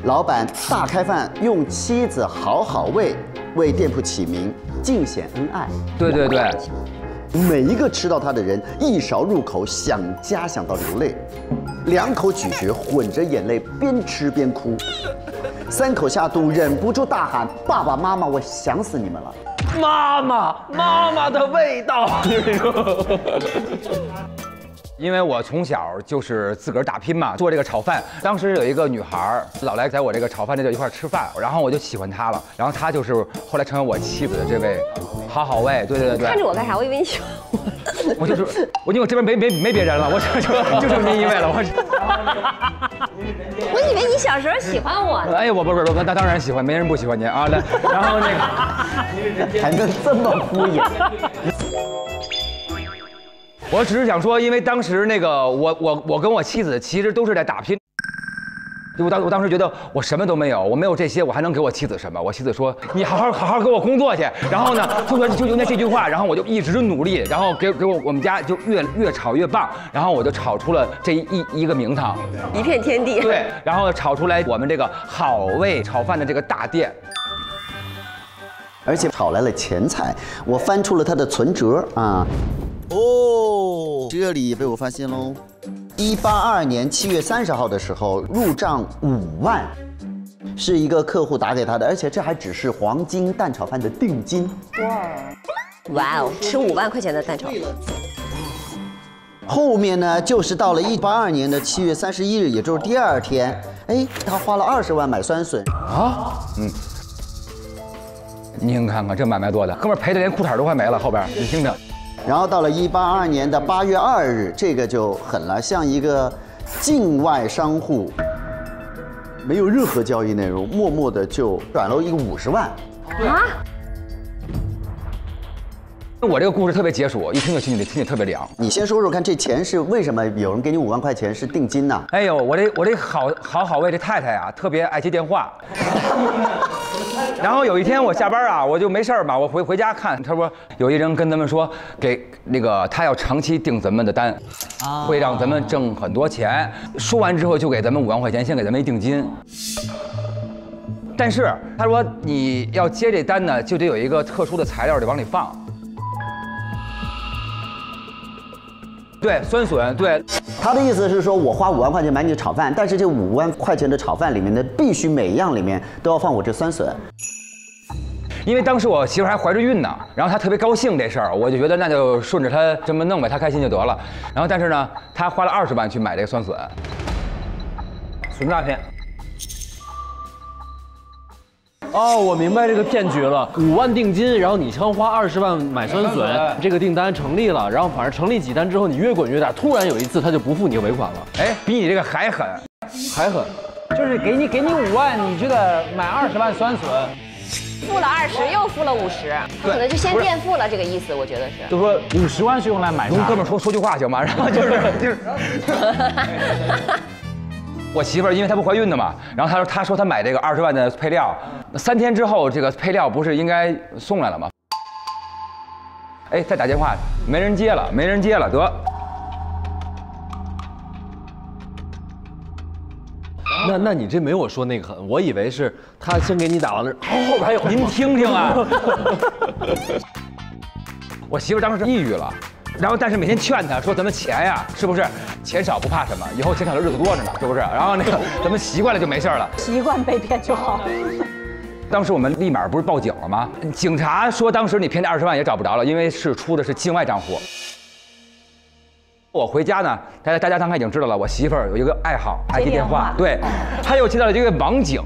老板大开饭用妻子好好味为店铺起名，尽显恩爱。对对对，每一个吃到它的人，一勺入口想家想到流泪，两口咀嚼混着眼泪，边吃边哭，三口下肚忍不住大喊：“爸爸妈妈，我想死你们了！”妈妈，妈妈的味道。因为我从小就是自个儿打拼嘛，做这个炒饭。当时有一个女孩儿老来在我这个炒饭这就一块吃饭，然后我就喜欢她了。然后她就是后来成为我妻子的这位好好味。对对对对。看着我干啥？我以为你喜欢我。我就是我，因为我这边没没没别人了，我就 就剩您一位了。我 我以为你小时候喜欢我呢。哎呀，我不不不，那当然喜欢，没人不喜欢您啊。来，然后那个 还能这么敷衍。我只是想说，因为当时那个我我我跟我妻子其实都是在打拼。就我当我当时觉得我什么都没有，我没有这些，我还能给我妻子什么？我妻子说：“你好好好好给我工作去。”然后呢，就说就因为这句话，然后我就一直努力，然后给给我我们家就越越炒越棒，然后我就炒出了这一一个名堂，一片天地。对，然后炒出来我们这个好味炒饭的这个大店。而且炒来了钱财，我翻出了他的存折啊，哦，这里被我发现喽。一八二年七月三十号的时候，入账五万，是一个客户打给他的，而且这还只是黄金蛋炒饭的定金。哇，哇哦，吃五万块钱的蛋炒饭。后面呢，就是到了一八二年的七月三十一日，也就是第二天，哎，他花了二十万买酸笋啊，嗯。您看看这买卖多的，哥们赔的连裤衩都快没了。后边你听着，然后到了一八二年的八月二日，这个就狠了，像一个境外商户，没有任何交易内容，默默的就转了一个五十万啊。我这个故事特别解暑，一听就心里心里特别凉。你先说说看，这钱是为什么有人给你五万块钱是定金呢？哎呦，我这我这好好好为这太太啊，特别爱接电话。然后有一天我下班啊，我就没事儿嘛，我回回家看，他说有一人跟咱们说，给那个他要长期订咱们的单，会让咱们挣很多钱。说完之后就给咱们五万块钱，先给咱们一定金。但是他说你要接这单呢，就得有一个特殊的材料得往里放。对，酸笋。对，他的意思是说，我花五万块钱买你的炒饭，但是这五万块钱的炒饭里面的，必须每一样里面都要放我这酸笋。因为当时我媳妇还怀着孕呢，然后她特别高兴这事儿，我就觉得那就顺着她这么弄呗，她开心就得了。然后但是呢，她花了二十万去买这个酸笋，纯诈骗。哦，我明白这个骗局了，五万定金，然后你先花二十万买酸笋，这个订单成立了，然后反正成立几单之后，你越滚越大，突然有一次他就不付你尾款了，哎，比你这个还狠，还狠，就是给你给你五万，你就得买二十万酸笋，付了二十，又付了五十，可能就先垫付了这个意思，我觉得是，就说五十万是用来买，跟哥们说说句话行吗？然后就是就是。我媳妇儿因为她不怀孕的嘛，然后她说她说她买这个二十万的配料，三天之后这个配料不是应该送来了吗？哎，再打电话没人接了，没人接了，得。那那你这没我说那个狠，我以为是他先给你打完了，后边还有。您听听啊，我媳妇当时抑郁了。然后，但是每天劝他说：“咱们钱呀，是不是钱少不怕什么？以后钱少的日子多着呢，是不是？”然后那个咱们习惯了就没事了，习惯被骗就好。当时我们立马不是报警了吗？警察说当时你骗那二十万也找不着了，因为是出的是境外账户。我回家呢，大家大家大概已经知道了，我媳妇儿有一个爱好，爱接电话，对，她又接到了一个网警，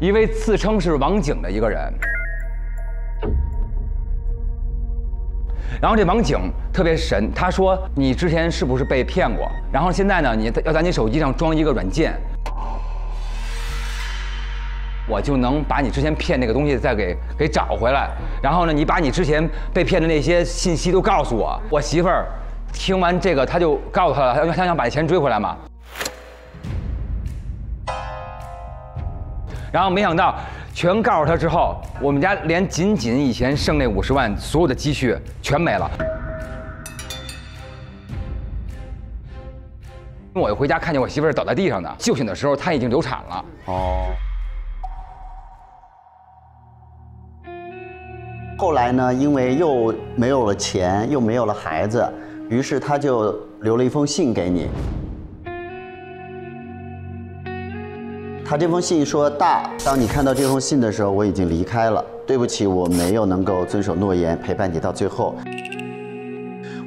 一位自称是网警的一个人。然后这网警特别神，他说你之前是不是被骗过？然后现在呢，你要在你手机上装一个软件，我就能把你之前骗那个东西再给给找回来。然后呢，你把你之前被骗的那些信息都告诉我。我媳妇儿听完这个，他就告诉他了，他想把钱追回来嘛。然后没想到。全告诉他之后，我们家连仅仅以前剩那五十万所有的积蓄全没了。我一回家看见我媳妇儿倒在地上的，救醒的时候她已经流产了。哦。后来呢，因为又没有了钱，又没有了孩子，于是他就留了一封信给你。他这封信说：“大，当你看到这封信的时候，我已经离开了。对不起，我没有能够遵守诺言，陪伴你到最后。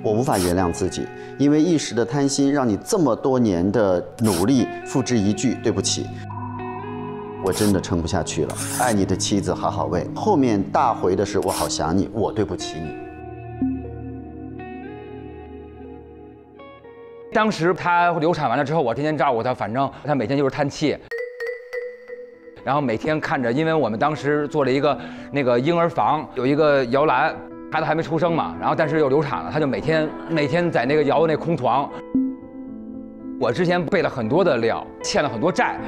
我无法原谅自己，因为一时的贪心，让你这么多年的努力付之一炬。对不起，我真的撑不下去了。爱你的妻子，好好喂。后面大回的是我好想你，我对不起你。当时她流产完了之后，我天天照顾她，反正她每天就是叹气。”然后每天看着，因为我们当时做了一个那个婴儿房，有一个摇篮，孩子还没出生嘛，然后但是又流产了，他就每天每天在那个摇那空床。我之前备了很多的料，欠了很多债，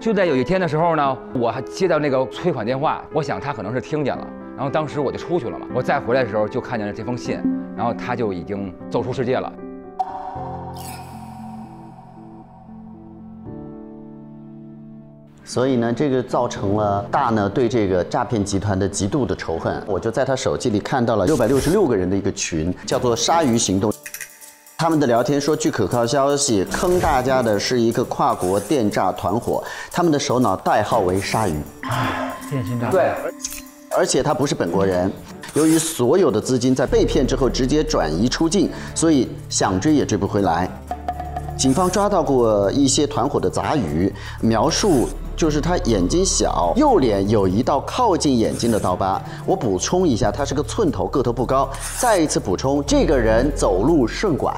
就在有一天的时候呢，我还接到那个催款电话，我想他可能是听见了，然后当时我就出去了嘛。我再回来的时候就看见了这封信，然后他就已经走出世界了。所以呢，这个造成了大呢对这个诈骗集团的极度的仇恨。我就在他手机里看到了六百六十六个人的一个群，叫做“鲨鱼行动”。他们的聊天说，据可靠消息，坑大家的是一个跨国电诈团伙，他们的首脑代号为“鲨鱼”。电信诈骗。对，而且他不是本国人。由于所有的资金在被骗之后直接转移出境，所以想追也追不回来。警方抓到过一些团伙的杂鱼，描述就是他眼睛小，右脸有一道靠近眼睛的刀疤。我补充一下，他是个寸头，个头不高。再一次补充，这个人走路顺拐。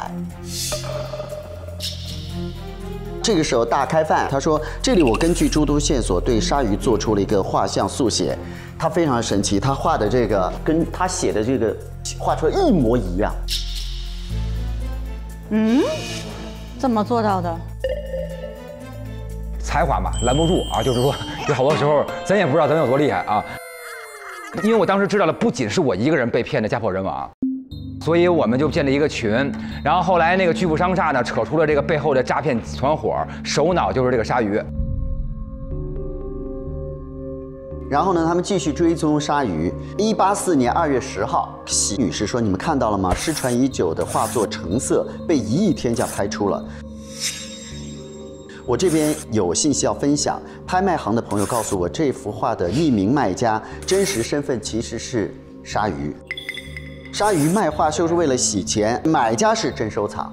这个时候大开饭，他说：“这里我根据诸多线索对鲨鱼做出了一个画像速写，他非常神奇，他画的这个跟他写的这个画出来一模一样。”嗯，怎么做到的？才华嘛，拦不住啊！就是说，有好多时候咱也不知道咱有多厉害啊。因为我当时知道了，不仅是我一个人被骗的家破人亡，所以我们就建了一个群。然后后来那个巨富商厦呢，扯出了这个背后的诈骗团伙，首脑就是这个鲨鱼。然后呢，他们继续追踪鲨鱼。一八四年二月十号，席女士说：“你们看到了吗？失传已久的画作《成色》被一亿天价拍出了。”我这边有信息要分享。拍卖行的朋友告诉我，这幅画的匿名卖家真实身份其实是鲨鱼。鲨鱼卖画就是为了洗钱，买家是真收藏。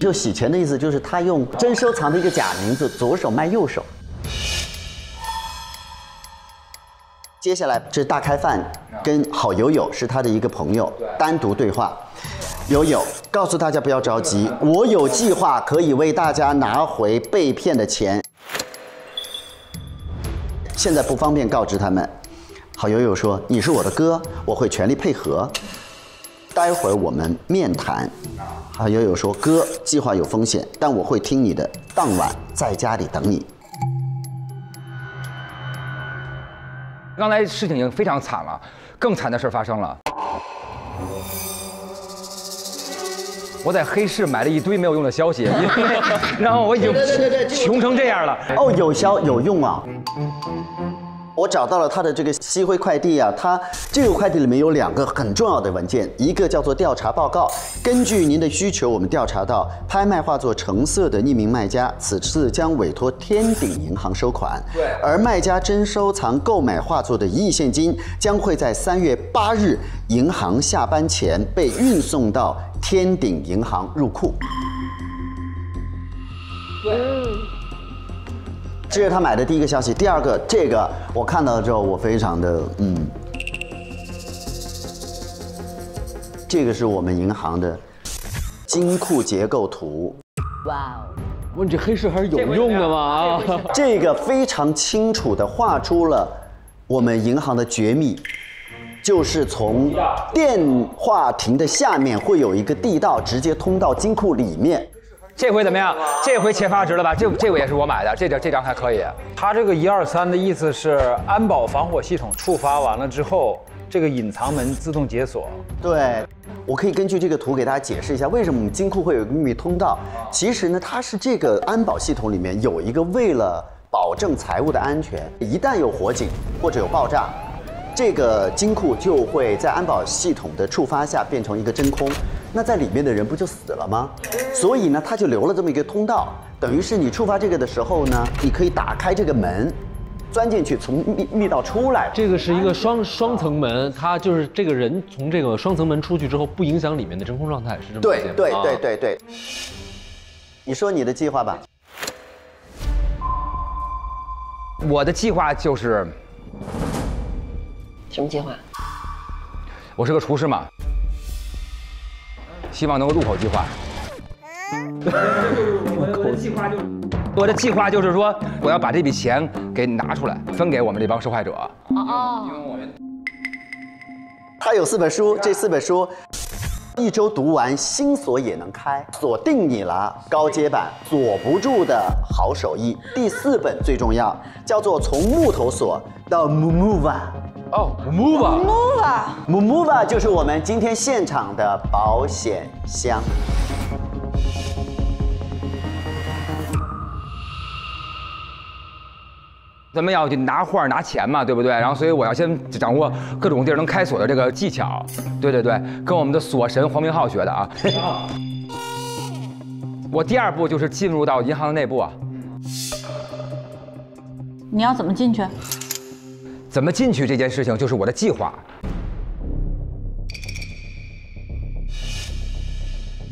就洗钱的意思，就是他用真收藏的一个假名字，左手卖右手。接下来这是大开饭跟好友友是他的一个朋友单独对话。友友告诉大家不要着急，我有计划可以为大家拿回被骗的钱，现在不方便告知他们。好友友说：“你是我的哥，我会全力配合。待会儿我们面谈。”好友友说：“哥，计划有风险，但我会听你的。当晚在家里等你。”刚才事情已经非常惨了，更惨的事发生了。我在黑市买了一堆没有用的消息，然后我已经穷成这样了。哦，有消有用啊！我找到了他的这个西辉快递啊，他这个快递里面有两个很重要的文件，一个叫做调查报告。根据您的需求，我们调查到拍卖画作成色的匿名卖家，此次将委托天鼎银行收款。对。而卖家真收藏购买画作的一亿现金，将会在三月八日银行下班前被运送到天鼎银行入库。对。这是他买的第一个消息。第二个，这个我看到了之后，我非常的嗯，这个是我们银行的金库结构图。哇哦！哇，你这黑市还是有用的嘛啊！这个非常清楚的画出了我们银行的绝密，就是从电话亭的下面会有一个地道，直接通到金库里面。这回怎么样？这回钱发值了吧？这这回也是我买的，这张这张还可以。它这个一二三的意思是安保防火系统触发完了之后，这个隐藏门自动解锁。对，我可以根据这个图给大家解释一下，为什么我们金库会有个秘密通道。其实呢，它是这个安保系统里面有一个为了保证财物的安全，一旦有火警或者有爆炸。这个金库就会在安保系统的触发下变成一个真空，那在里面的人不就死了吗？所以呢，他就留了这么一个通道，等于是你触发这个的时候呢，你可以打开这个门，钻进去，从密密道出来。这个是一个双双层门，它就是这个人从这个双层门出去之后，不影响里面的真空状态，是这么对对对对对。你说你的计划吧。我的计划就是。什么计划？我是个厨师嘛，希望能够入口即化。我的计划就，我的计划就是说，我要把这笔钱给拿出来，分给我们这帮受害者。哦哦。他有四本书，这四本书一周读完，心锁也能开，锁定你了。高阶版锁不住的好手艺，第四本最重要，叫做从木头锁到。哦，Mumuva。Move Mumuva 就是我们今天现场的保险箱。咱们要去拿画拿钱嘛，对不对？然后所以我要先掌握各种地儿能开锁的这个技巧。对对对，跟我们的锁神黄明昊学的啊。我第二步就是进入到银行的内部啊，你要怎么进去？怎么进去这件事情就是我的计划。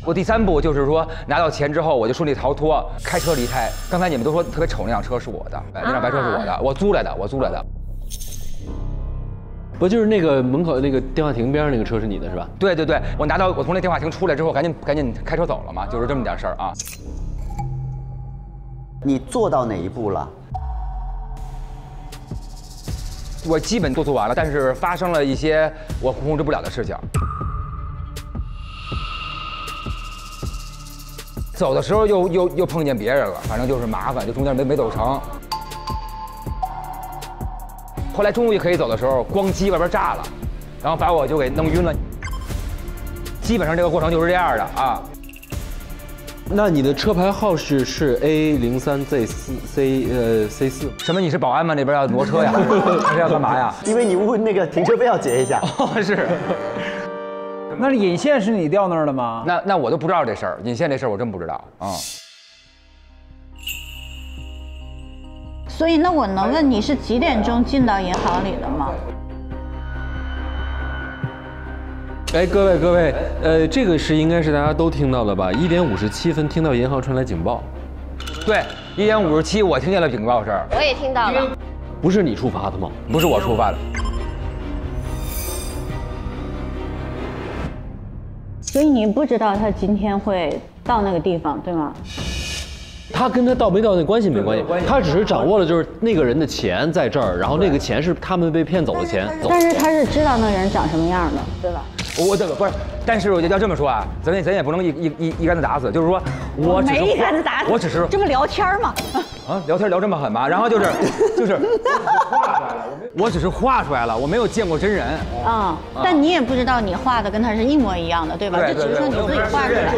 我第三步就是说，拿到钱之后我就顺利逃脱，开车离开。刚才你们都说特别丑那辆车是我的，哎那辆白车是我的，我租来的，我租来的。不就是那个门口那个电话亭边上那个车是你的是吧？对对对，我拿到我从那电话亭出来之后，赶紧赶紧开车走了嘛，就是这么点事儿啊。你做到哪一步了？我基本都做完了，但是发生了一些我控制不了的事情。走的时候又又又碰见别人了，反正就是麻烦，就中间没没走成。后来终于可以走的时候，咣机外边炸了，然后把我就给弄晕了。基本上这个过程就是这样的啊。那你的车牌号是是 A 零三 Z 四 C 呃 C 四？什么？你是保安吗？那边要挪车呀？还是要干嘛呀？因为你问那个停车费要结一下。哦，是。那引线是你掉那儿的吗？那那我都不知道这事儿，引线这事儿我真不知道啊。所以那我能问你是几点钟进到银行里的吗？哎，各位各位，呃，这个是应该是大家都听到了吧？一点五十七分听到银行传来警报，对，一点五十七我听见了警报声，我也听到了。不是你触发的吗？不是我触发的。所以你不知道他今天会到那个地方，对吗？他跟他到没到那关系没关系，他只是掌握了就是那个人的钱在这儿，然后那个钱是他们被骗走的钱。但是他是知道那个人长什么样的，对吧？我这个不是，但是我就要这么说啊，咱也咱也不能一一一一竿子打死，就是说我没一竿子打死，我只是这不聊天吗？啊，聊天聊这么狠吗？然后就是 就是，我只是画出来了，我没有见过真人。啊、但你也不知道你画的跟他是一模一样的，对吧？对这只是说你自己画出来。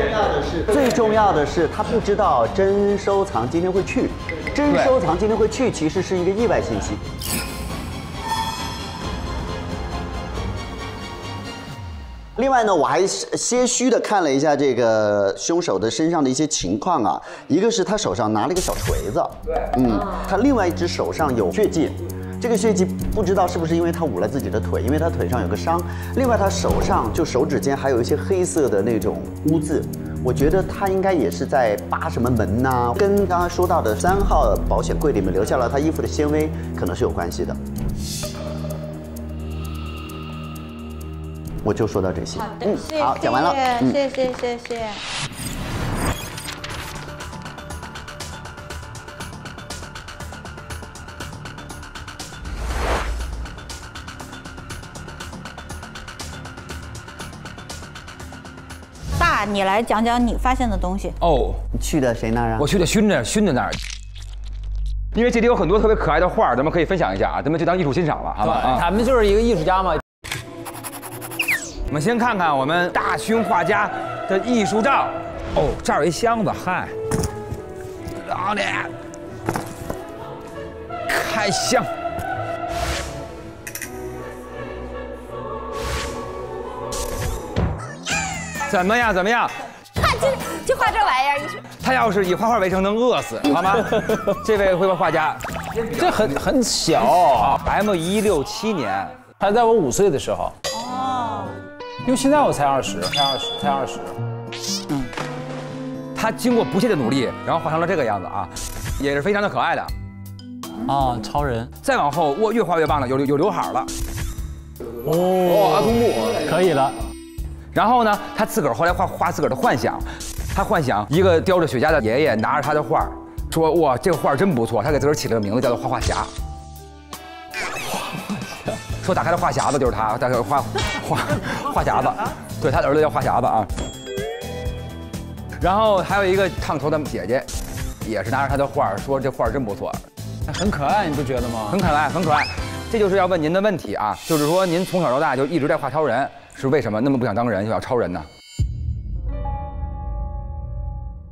最重要的是，他不知道真收藏今天会去，真收藏今天会去，其实是一个意外信息。另外呢，我还些虚的看了一下这个凶手的身上的一些情况啊，一个是他手上拿了一个小锤子，对，嗯，他另外一只手上有血迹，这个血迹不知道是不是因为他捂了自己的腿，因为他腿上有个伤，另外他手上就手指间还有一些黑色的那种污渍，我觉得他应该也是在扒什么门呐、跟刚刚说到的三号保险柜里面留下了他衣服的纤维，可能是有关系的。我就说到这些。好的嗯，好，讲完了。嗯谢谢谢谢。大，你来讲讲你发现的东西。哦，你去的谁那儿啊？我去的熏着熏着那儿，因为这里有很多特别可爱的画儿，咱们可以分享一下啊，咱们就当艺术欣赏了，好吧？啊咱们就是一个艺术家嘛。我们先看看我们大勋画家的艺术照。哦，这儿有一箱子，嗨，老李，开箱。怎么样？怎么样？看这就画这玩意儿，你他要是以画画为生，能饿死，好吗？这位绘画家，这很很小啊，M 一六七年，他在我五岁的时候。哦，因为现在我才二十，才二十，才二十。嗯他经过不懈的努力，然后画成了这个样子啊，也是非常的可爱的。啊，超人。再往后，哇越画越棒了，有有刘海了。哦，阿童木可以了。然后呢，他自个儿后来画画自个儿的幻想，他幻想一个叼着雪茄的爷爷拿着他的画，说哇这个画真不错，他给自个儿起了个名字叫做画画侠。说打开的话匣子就是他，打开话话话匣子，对，他的儿子叫话匣子啊。然后还有一个烫头的姐姐，也是拿着他的画儿说这画儿真不错，很可爱，你不觉得吗？很可爱，很可爱。这就是要问您的问题啊，就是说您从小到大就一直在画超人，是为什么那么不想当人，就要超人呢？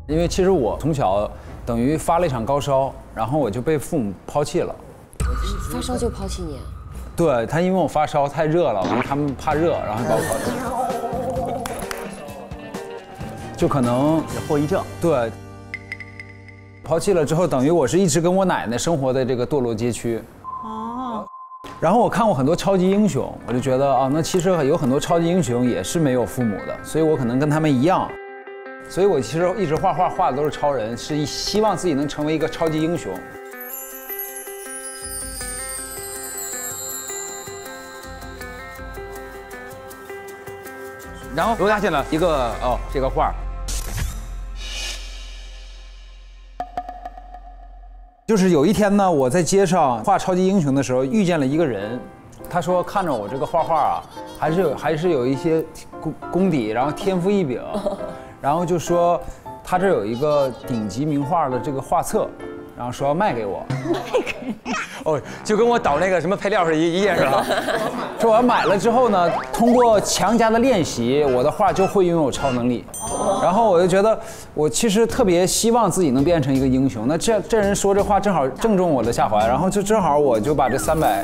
因为其实我从小等于发了一场高烧，然后我就被父母抛弃了。发烧就抛弃你啊？对他，因为我发烧太热了，他们怕热，然后把我。就可能后遗症。对，抛弃了之后，等于我是一直跟我奶奶生活在这个堕落街区。哦。然后我看过很多超级英雄，我就觉得啊，那其实有很多超级英雄也是没有父母的，所以我可能跟他们一样。所以我其实一直画画画的都是超人，是希望自己能成为一个超级英雄。然后留下现了一个哦，这个画儿。就是有一天呢，我在街上画超级英雄的时候，遇见了一个人，他说看着我这个画画啊，还是有还是有一些功功底，然后天赋异禀，然后就说他这有一个顶级名画的这个画册，然后说要卖给我。卖 给哦，就跟我导那个什么配料是一一件事啊。说我要买了之后呢，通过强加的练习，我的画就会拥有超能力。然后我就觉得，我其实特别希望自己能变成一个英雄。那这这人说这话正好正中我的下怀，然后就正好我就把这三百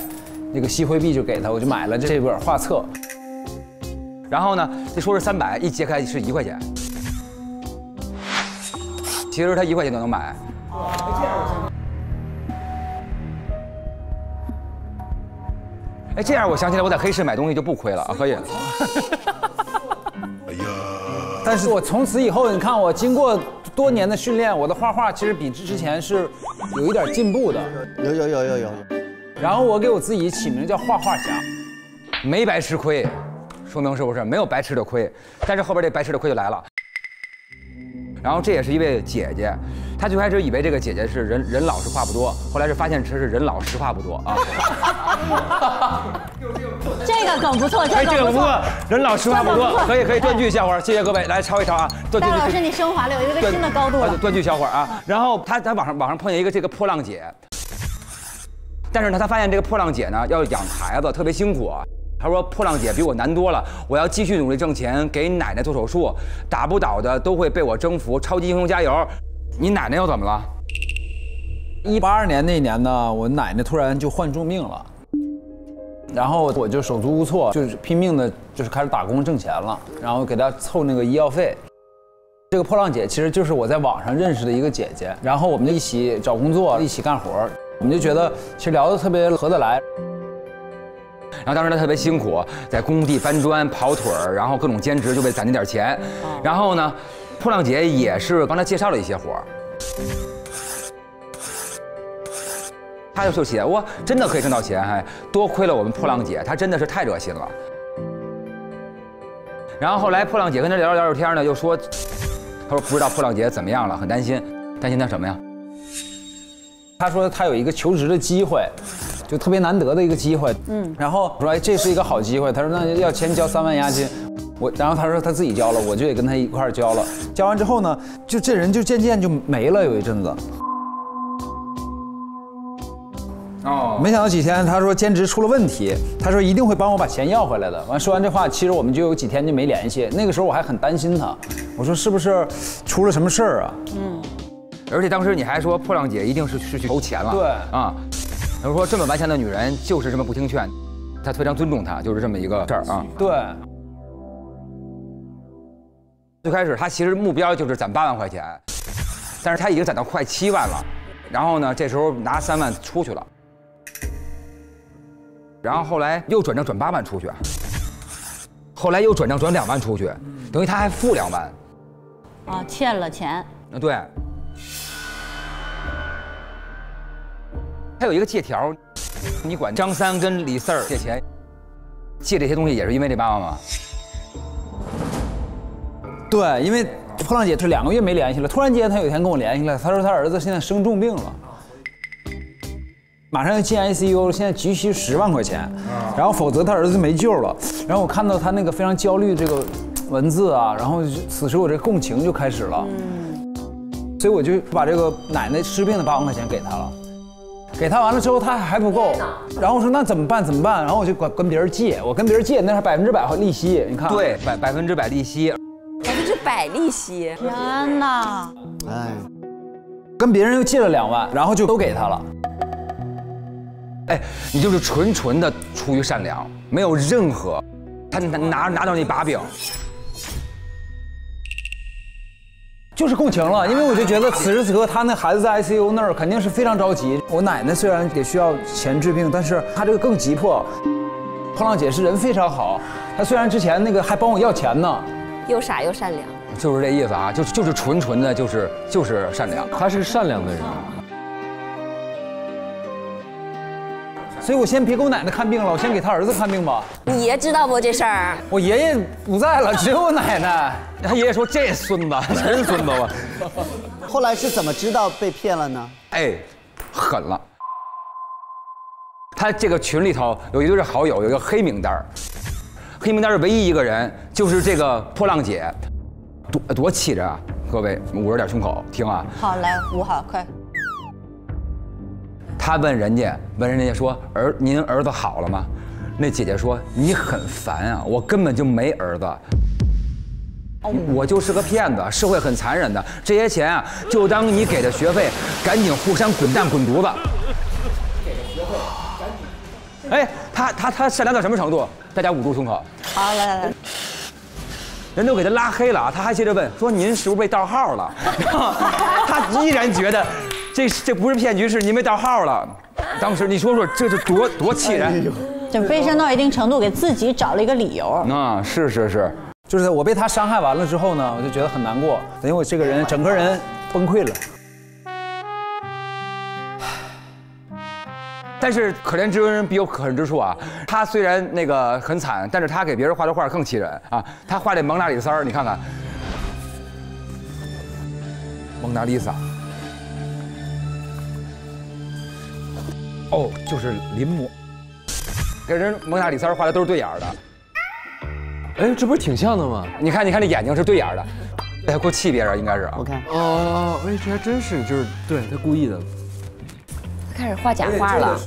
那个西灰币就给他，我就买了这本画册。然后呢，这说是三百，一揭开是一块钱。其实他一块钱都能买。哎，这样我想起来，我在黑市买东西就不亏了啊，可以。但是我从此以后，你看我经过多年的训练，我的画画其实比之之前是有一点进步的。有有有有有。然后我给我自己起名叫画画侠，没白吃亏，说明是不是没有白吃的亏？但是后边这白吃的亏就来了。然后这也是一位姐姐，她最开始以为这个姐姐是人人老实话不多，后来是发现这是人老实话不多啊。这个梗不错，这哎，个梗不错人老实话不多，可以可以断句笑话，谢谢各位，来抄一抄啊，大老师，你升华了，有一个新的高度断句笑话啊。然后他在网上网上碰见一个这个破浪姐，但是呢，他发现这个破浪姐呢要养孩子特别辛苦啊。他说破浪姐比我难多了，我要继续努力挣钱，给奶奶做手术，打不倒的都会被我征服，超级英雄加油！你奶奶又怎么了？一八二年那年呢，我奶奶突然就患重病了，然后我就手足无措，就是拼命的，就是开始打工挣钱了，然后给她凑那个医药费。这个破浪姐其实就是我在网上认识的一个姐姐，然后我们就一起找工作，一起干活，我们就觉得其实聊得特别合得来。然后当时她特别辛苦，在工地搬砖、跑腿儿，然后各种兼职，就为攒那点钱。然后呢，破浪姐也是帮他介绍了一些活儿。他就就写，哇，真的可以挣到钱，还多亏了我们破浪姐，她真的是太热心了。然后后来破浪姐跟他聊着聊着天呢，又说，他说不知道破浪姐怎么样了，很担心，担心她什么呀？他说他有一个求职的机会，就特别难得的一个机会。嗯，然后我说哎，这是一个好机会。他说那要先交三万押金，我然后他说他自己交了，我就也跟他一块儿交了。交完之后呢，就这人就渐渐就没了，有一阵子。哦，没想到几天，他说兼职出了问题，他说一定会帮我把钱要回来的。完说完这话，其实我们就有几天就没联系。那个时候我还很担心他，我说是不是出了什么事儿啊？嗯，而且当时你还说破浪姐一定是是去筹钱了，对啊，他说这么顽强的女人就是这么不听劝，他非常尊重她，就是这么一个事儿啊。对，最开始他其实目标就是攒八万块钱，但是他已经攒到快七万了，然后呢，这时候拿三万出去了，然后后来又转账转八万出去，后来又转账转两万出去，等于他还负两万。啊，欠了钱。啊，对。他有一个借条，你管张三跟李四儿借钱，借这些东西也是因为这八万吗？对，因为破浪姐是两个月没联系了，突然间她有一天跟我联系了，她说她儿子现在生重病了。马上要进 ICU，了现在急需十万块钱，然后否则她儿子没救了。然后我看到她那个非常焦虑这个文字啊，然后此时我这共情就开始了，所以我就把这个奶奶治病的八万块钱给她了。给他完了之后，他还不够，然后我说那怎么办？怎么办？然后我就管跟别人借，我跟别人借那是百分之百利息，你看，对，百百分之百利息，百利息，天哪！哎，跟别人又借了两万，然后就都给他了。哎，你就是纯纯的出于善良，没有任何，他拿拿拿到那把柄，就是共情了，因为我就觉得此时此刻他那孩子在 ICU 那儿肯定是非常着急。我奶奶虽然也需要钱治病，但是她这个更急迫。破浪姐是人非常好，她虽然之前那个还帮我要钱呢，又傻又善良，就是这意思啊，就是就是纯纯的，就是就是善良，他是善良的人。所以我先别给我奶奶看病了，我先给他儿子看病吧。你爷知道不这事儿？我爷爷不在了，只有我奶奶。他爷爷说这孙子真孙子吧。后来是怎么知道被骗了呢？哎，狠了。他这个群里头有一对好友，有一个黑名单黑名单是唯一一个人，就是这个破浪姐，多多气人啊！各位捂着点胸口听啊。好，来捂好，快。他问人家，问人家说儿，您儿子好了吗？那姐姐说你很烦啊，我根本就没儿子，我就是个骗子，社会很残忍的，这些钱啊，就当你给的学费，赶紧互相滚蛋滚犊子。给的学费，赶紧。哎，他他他善良到什么程度？大家捂住胸口。好，来来来。人都给他拉黑了啊，他还接着问说您是不是被盗号了？他依然觉得。这这不是骗局，是您被盗号了。当时你说说，这是多多气人，就悲伤到一定程度，给自己找了一个理由。啊，是是是，就是我被他伤害完了之后呢，我就觉得很难过，等于我这个人整个人崩溃了。但是可怜之人必有可恨之处啊！他虽然那个很惨，但是他给别人画的画更气人啊！他画这蒙娜丽莎你看看，蒙娜丽莎。哦，就是临摹，给人蒙娜丽莎画的都是对眼的。哎，这不是挺像的吗？你看，你看这眼睛是对眼的，哎，够气别人应该是啊。我看，哦，哎，这还真是，就是对他故意的。他开始画假画了。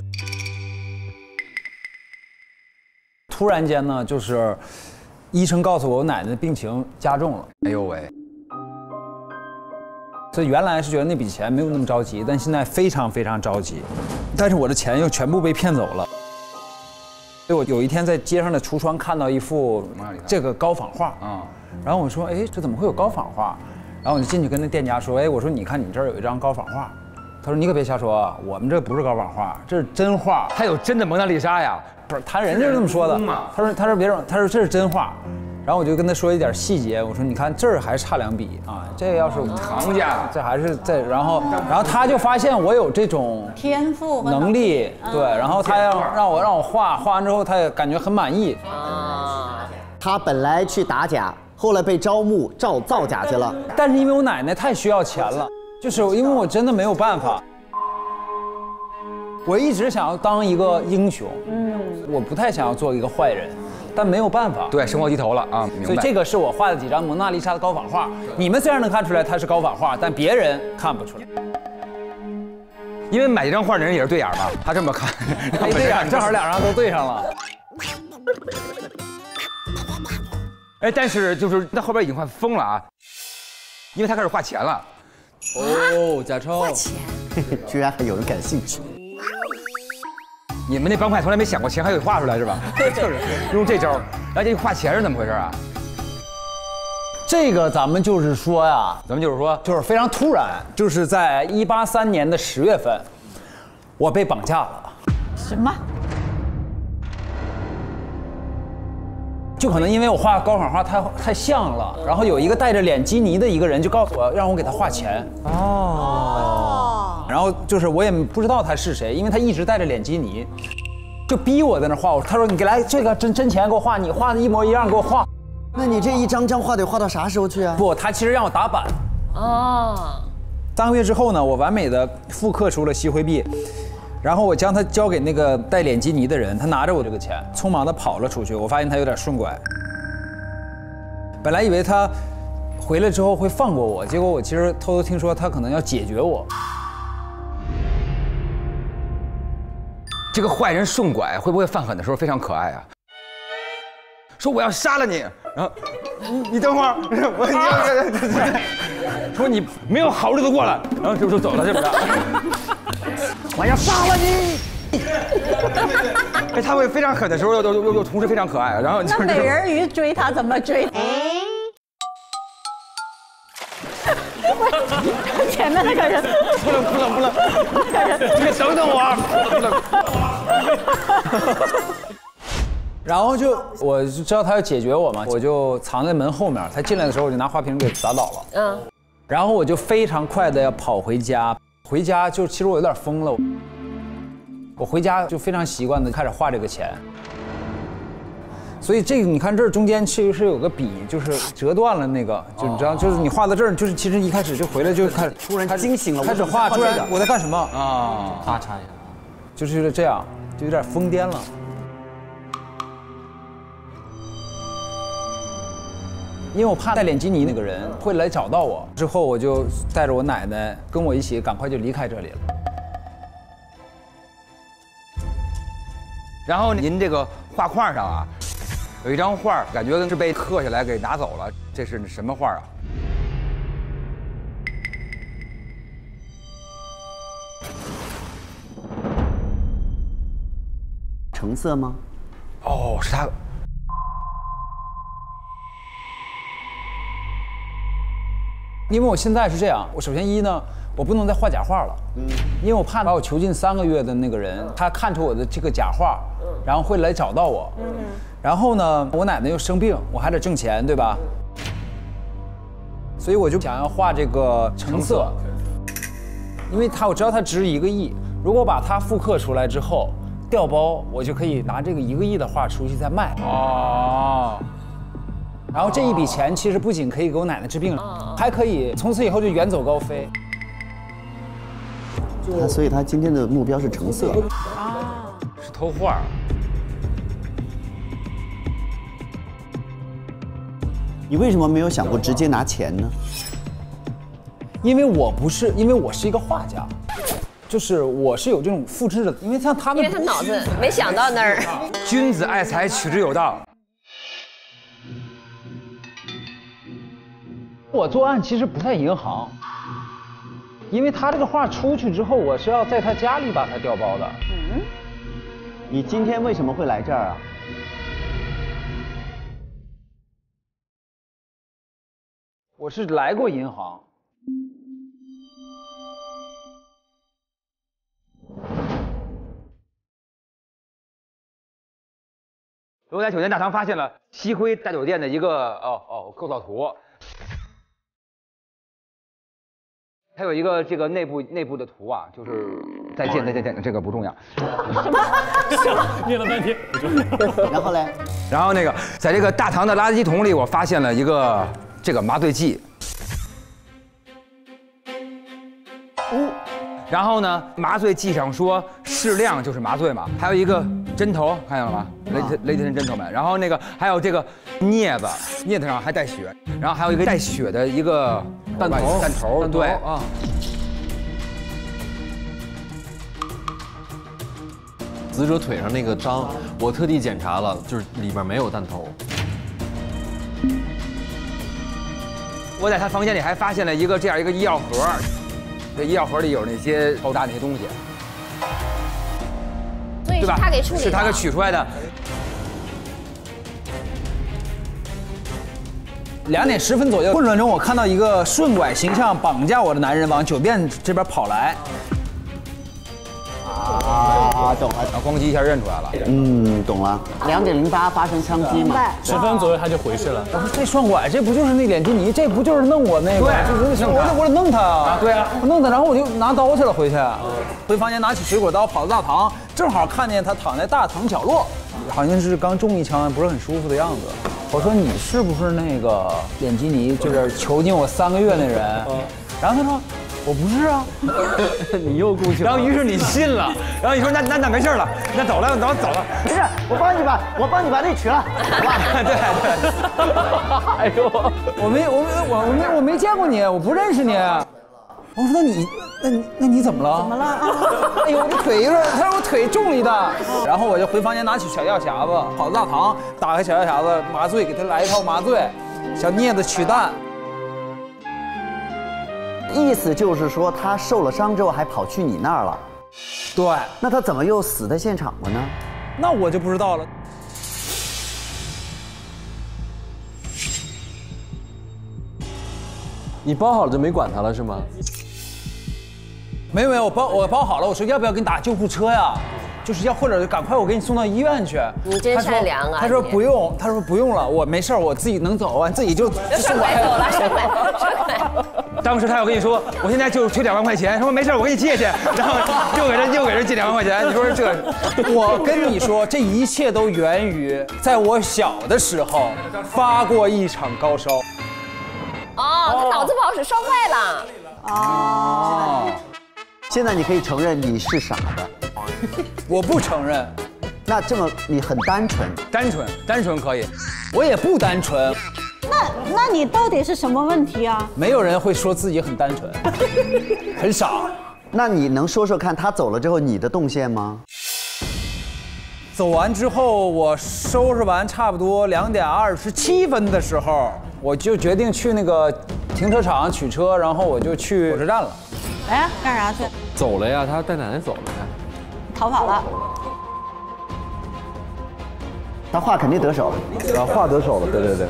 突然间呢，就是医生告诉我，我奶奶的病情加重了。哎呦喂！所以原来是觉得那笔钱没有那么着急，但现在非常非常着急。但是我的钱又全部被骗走了。所以我有一天在街上的橱窗看到一幅这个高仿画啊，然后我说：“哎，这怎么会有高仿画？”然后我就进去跟那店家说：“哎，我说你看你这儿有一张高仿画。”他说：“你可别瞎说，我们这不是高仿画，这是真画。他有真的蒙娜丽莎呀？不是，他人家是这么说的。他说：他说别说，他说这是真画。”然后我就跟他说一点细节，我说你看这儿还差两笔啊，这要是行家，这还是在，然后然后他就发现我有这种天赋能力，对，然后他要让我让我画画完之后，他也感觉很满意啊。他本来去打假，后来被招募照造假去了，但是因为我奶奶太需要钱了，就是因为我真的没有办法，我一直想要当一个英雄，嗯，我不太想要做一个坏人。但没有办法，对，生活低头了啊！所以这个是我画的几张蒙娜丽莎的高仿画。你们虽然能看出来它是高仿画，但别人看不出来，因为买这张画的人也是对眼嘛，他这么看，对眼正好两张都对上了。哎，但是就是那后边已经快疯了啊，因为他开始画钱了。哦，假钞，居然还有人感兴趣。你们那帮派从来没想过钱还可以画出来是吧？就 是用这招，那这画钱是怎么回事啊？这个咱们就是说呀，咱们就是说，就是非常突然，就是在一八三年的十月份，我被绑架了。什么？就可能因为我画高仿画太太像了，然后有一个戴着脸基尼的一个人就告诉我，让我给他画钱。哦。然后就是我也不知道他是谁，因为他一直戴着脸基尼，就逼我在那画。他说：“你给来这个真真钱给我画，你画的一模一样给我画。”那你这一张张画得画到啥时候去啊？不，他其实让我打板。哦。三个月之后呢，我完美的复刻出了西回币，然后我将它交给那个带脸基尼的人，他拿着我这个钱，匆忙的跑了出去。我发现他有点顺拐，本来以为他回来之后会放过我，结果我其实偷偷听说他可能要解决我。这个坏人顺拐会不会犯狠的时候非常可爱啊？说我要杀了你，然后你你等会儿，我你 说你没有好日子过了，然后就就走了，是不是？我要杀了你！哎，他会非常狠的时候，又又又又同时非常可爱，然后就是那美人鱼追他怎么追？前面那个人不能不能不能，那个人你等等我，不能不能。然后就我就知道他要解决我嘛，我就藏在门后面。他进来的时候，我就拿花瓶给砸倒了。嗯，然后我就非常快的要跑回家，回家就其实我有点疯了。我回家就非常习惯的开始画这个钱。所以这个你看这儿中间其实是有个笔，就是折断了那个，就你知道，就是你画到这儿，就是其实一开始就回来就开始突然惊醒了，开始画，突然这个我在干什么啊？咔嚓一下，就是这样，就有点疯癫了。因为我怕带脸基尼那个人会来找到我，之后我就带着我奶奶跟我一起赶快就离开这里了。然后您这个画框上啊，有一张画，感觉是被刻下来给拿走了，这是什么画啊？橙色吗？哦，是他。因为我现在是这样，我首先一呢，我不能再画假画了，嗯，因为我怕把我囚禁三个月的那个人，他看出我的这个假画，然后会来找到我，嗯，然后呢，我奶奶又生病，我还得挣钱，对吧？所以我就想要画这个橙色，因为它我知道它值一个亿，如果把它复刻出来之后调包，我就可以拿这个一个亿的画出去再卖，哦。然后这一笔钱其实不仅可以给我奶奶治病了，还可以从此以后就远走高飞。他所以他今天的目标是橙色。是偷画。你为什么没有想过直接拿钱呢？因为我不是，因为我是一个画家，就是我是有这种复制的，因为像他们，因为他脑子没想到那儿。君子爱财，取之有道。我作案其实不在银行，因为他这个画出去之后，我是要在他家里把它调包的。嗯，你今天为什么会来这儿啊？我是来过银行。我在酒店大堂发现了西辉大酒店的一个哦哦构造图。它有一个这个内部内部的图啊，就是再见再见再见，这个不重要。什么？什么？念了半天。然后嘞？然后那个在这个大堂的垃圾桶里，我发现了一个这个麻醉剂。哦。然后呢，麻醉剂上说适量就是麻醉嘛。还有一个针头，看见了吗？雷雷霆针头们。然后那个还有这个镊子，镊子上还带血。然后还有一个带血的一个。弹头，弹头，对啊。死者腿上那个伤，我特地检查了，就是里边没有弹头。我在他房间里还发现了一个这样一个医药盒，这医药盒里有那些爆炸那些东西，所以是他给处理，是他给取出来的。两点十分左右，混乱中我看到一个顺拐形象绑架我的男人往酒店这边跑来。啊，懂了，咣叽一下认出来了。嗯，懂了。两点零八发生枪击嘛，十分左右他就回去了。我说这双拐，这不就是那脸基尼？这不就是弄我那个？对，我我我得弄他啊！对啊，我弄他，然后我就拿刀去了，回去，回房间拿起水果刀跑到大堂，正好看见他躺在大堂角落，好像是刚中一枪，不是很舒服的样子。我说你是不是那个脸基尼，就是囚禁我三个月那人？然后他说我不是啊，你又共情。然后于是你信了，然后你说那那那没事了，那走了，走了走了。没事，我帮你把我帮你把那取了，好吧？对对。哎呦，我没我没我我没我没见过你，我不认识你。我说那你那你那你怎么了？怎么了啊？哎呦，我这腿有点，他说我腿重了一弹，然后我就回房间拿起小药匣子，跑到大堂，打开小药匣子，麻醉，给他来一套麻醉，小镊子取蛋。意思就是说他受了伤之后还跑去你那儿了，对，那他怎么又死在现场了呢？那我就不知道了。你包好了就没管他了是吗？没有没有，我包我包好了，我说要不要给你打救护车呀？就是要或者赶快我给你送到医院去。你真善良啊他说不用，他说不用了，我没事儿我自己能走完，自己就上来走了，上来上来。当时他要跟你说，我现在就缺两万块钱，说没事，我给你借去，然后又给人又给人借两万块钱，你说这，我跟你说，这一切都源于在我小的时候发过一场高烧。哦，他脑子不好使，烧坏了。哦，现在你可以承认你是傻的，我不承认。那这么你很单纯，单纯单纯可以，我也不单纯，那那你到底是什么问题啊？没有人会说自己很单纯，很傻。那你能说说看他走了之后你的动线吗？走完之后，我收拾完差不多两点二十七分的时候，我就决定去那个停车场取车，然后我就去火车站了。哎，干啥去？走了呀，他带奶奶走了呀。逃跑了。他话肯定得手，啊，话得手了，对对对。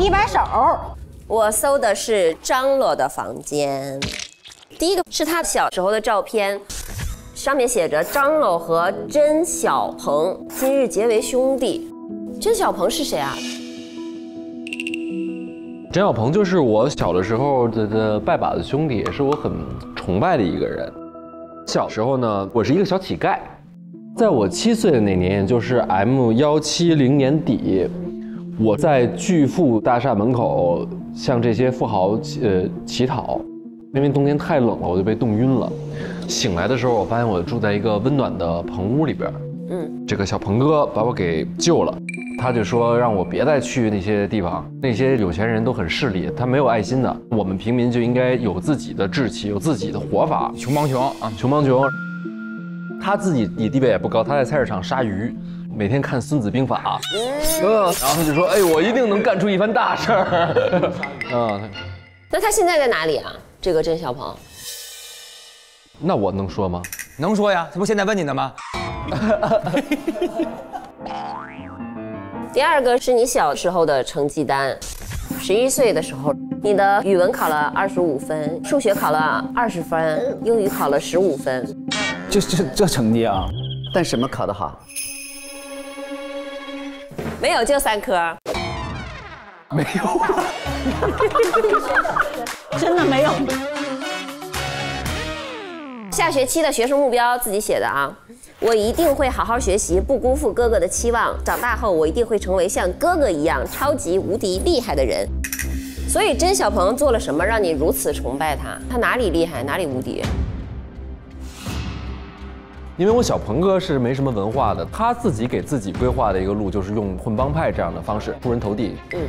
一把手，我搜的是张罗的房间，第一个是他小时候的照片，上面写着张罗和甄小鹏今日结为兄弟。甄小鹏是谁啊？甄小鹏就是我小的时候的的拜把子兄弟，也是我很崇拜的一个人。小时候呢，我是一个小乞丐，在我七岁的那年，也就是 M 幺七零年底，我在巨富大厦门口向这些富豪呃乞讨，因为冬天太冷了，我就被冻晕了。醒来的时候，我发现我住在一个温暖的棚屋里边，嗯，这个小鹏哥把我给救了。他就说让我别再去那些地方，那些有钱人都很势利，他没有爱心的。我们平民就应该有自己的志气，有自己的活法。穷帮穷啊，穷帮穷。他自己也地位也不高，他在菜市场杀鱼，每天看《孙子兵法》，嗯，然后他就说：“哎，我一定能干出一番大事儿。”嗯，那他现在在哪里啊？这个甄小鹏，那我能说吗？能说呀，这不现在问你呢吗？第二个是你小时候的成绩单，十一岁的时候，你的语文考了二十五分，数学考了二十分，英语考了十五分。这这这成绩啊！但什么考得好？没有，就三科。没有，真的没有。下学期的学生目标自己写的啊，我一定会好好学习，不辜负哥哥的期望。长大后，我一定会成为像哥哥一样超级无敌厉害的人。所以，甄小鹏做了什么让你如此崇拜他？他哪里厉害，哪里无敌？因为我小鹏哥是没什么文化的，他自己给自己规划的一个路就是用混帮派这样的方式出人头地。嗯，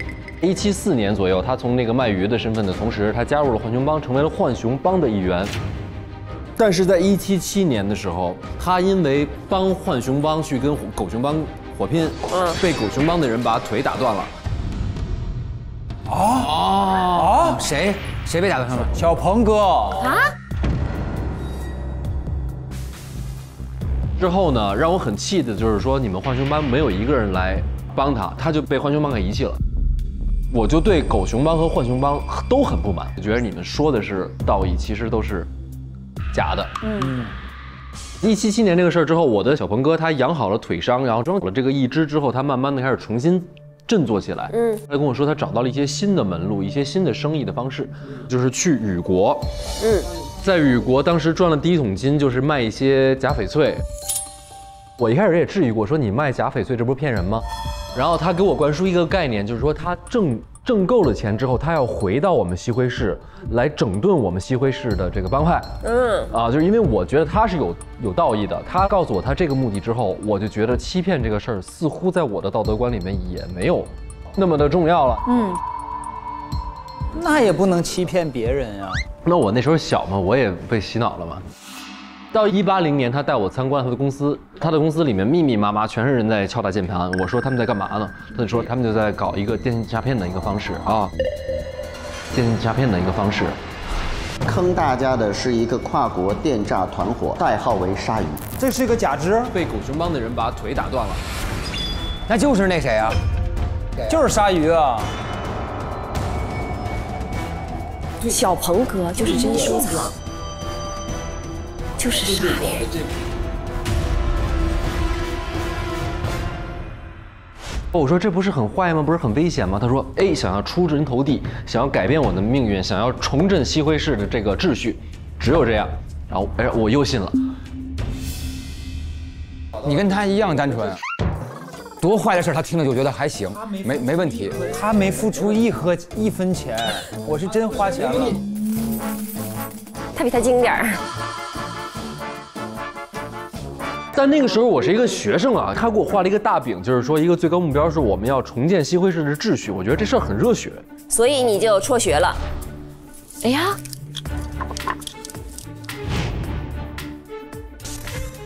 一七四年左右，他从那个卖鱼的身份的同时，他加入了浣熊帮，成为了浣熊帮的一员。但是在一七七年的时候，他因为帮浣熊帮去跟狗熊帮火拼，嗯被狗熊帮的人把腿打断了。啊啊啊，谁谁被打断上了？小鹏哥啊！之后呢，让我很气的就是说，你们浣熊帮没有一个人来帮他，他就被浣熊帮给遗弃了。我就对狗熊帮和浣熊帮都很不满，我觉得你们说的是道义，其实都是假的。嗯，一七七年这个事儿之后，我的小鹏哥他养好了腿伤，然后装了这个义肢之后，他慢慢的开始重新振作起来。嗯，他跟我说他找到了一些新的门路，一些新的生意的方式，就是去雨国。嗯，在雨国当时赚了第一桶金，就是卖一些假翡翠。我一开始也质疑过，说你卖假翡翠，这不是骗人吗？然后他给我灌输一个概念，就是说他挣挣够了钱之后，他要回到我们西辉市来整顿我们西辉市的这个帮派。嗯，啊，就是因为我觉得他是有有道义的，他告诉我他这个目的之后，我就觉得欺骗这个事儿似乎在我的道德观里面也没有那么的重要了。嗯，那也不能欺骗别人呀。那我那时候小嘛，我也被洗脑了嘛。到一八零年，他带我参观他的公司，他的公司里面密密麻麻全是人在敲打键盘。我说他们在干嘛呢？他就说他们就在搞一个电信诈骗的一个方式啊，电信诈骗的一个方式。坑大家的是一个跨国电诈团伙，代号为鲨鱼。这是一个假肢，被狗熊帮的人把腿打断了。那就是那谁啊？就是鲨鱼啊。小鹏哥就是真收藏。就是鲨鱼。我说这不是很坏吗？不是很危险吗？他说：A 想要出人头地，想要改变我的命运，想要重振西辉市的这个秩序，只有这样。然后哎，我又信了。你跟他一样单纯，多坏的事他听了就觉得还行，没没问题。他没付出一盒一分钱，我是真花钱了。他比他精点儿。但那个时候我是一个学生啊，他给我画了一个大饼，就是说一个最高目标是我们要重建西辉市的秩序。我觉得这事儿很热血，所以你就辍学了。哎呀，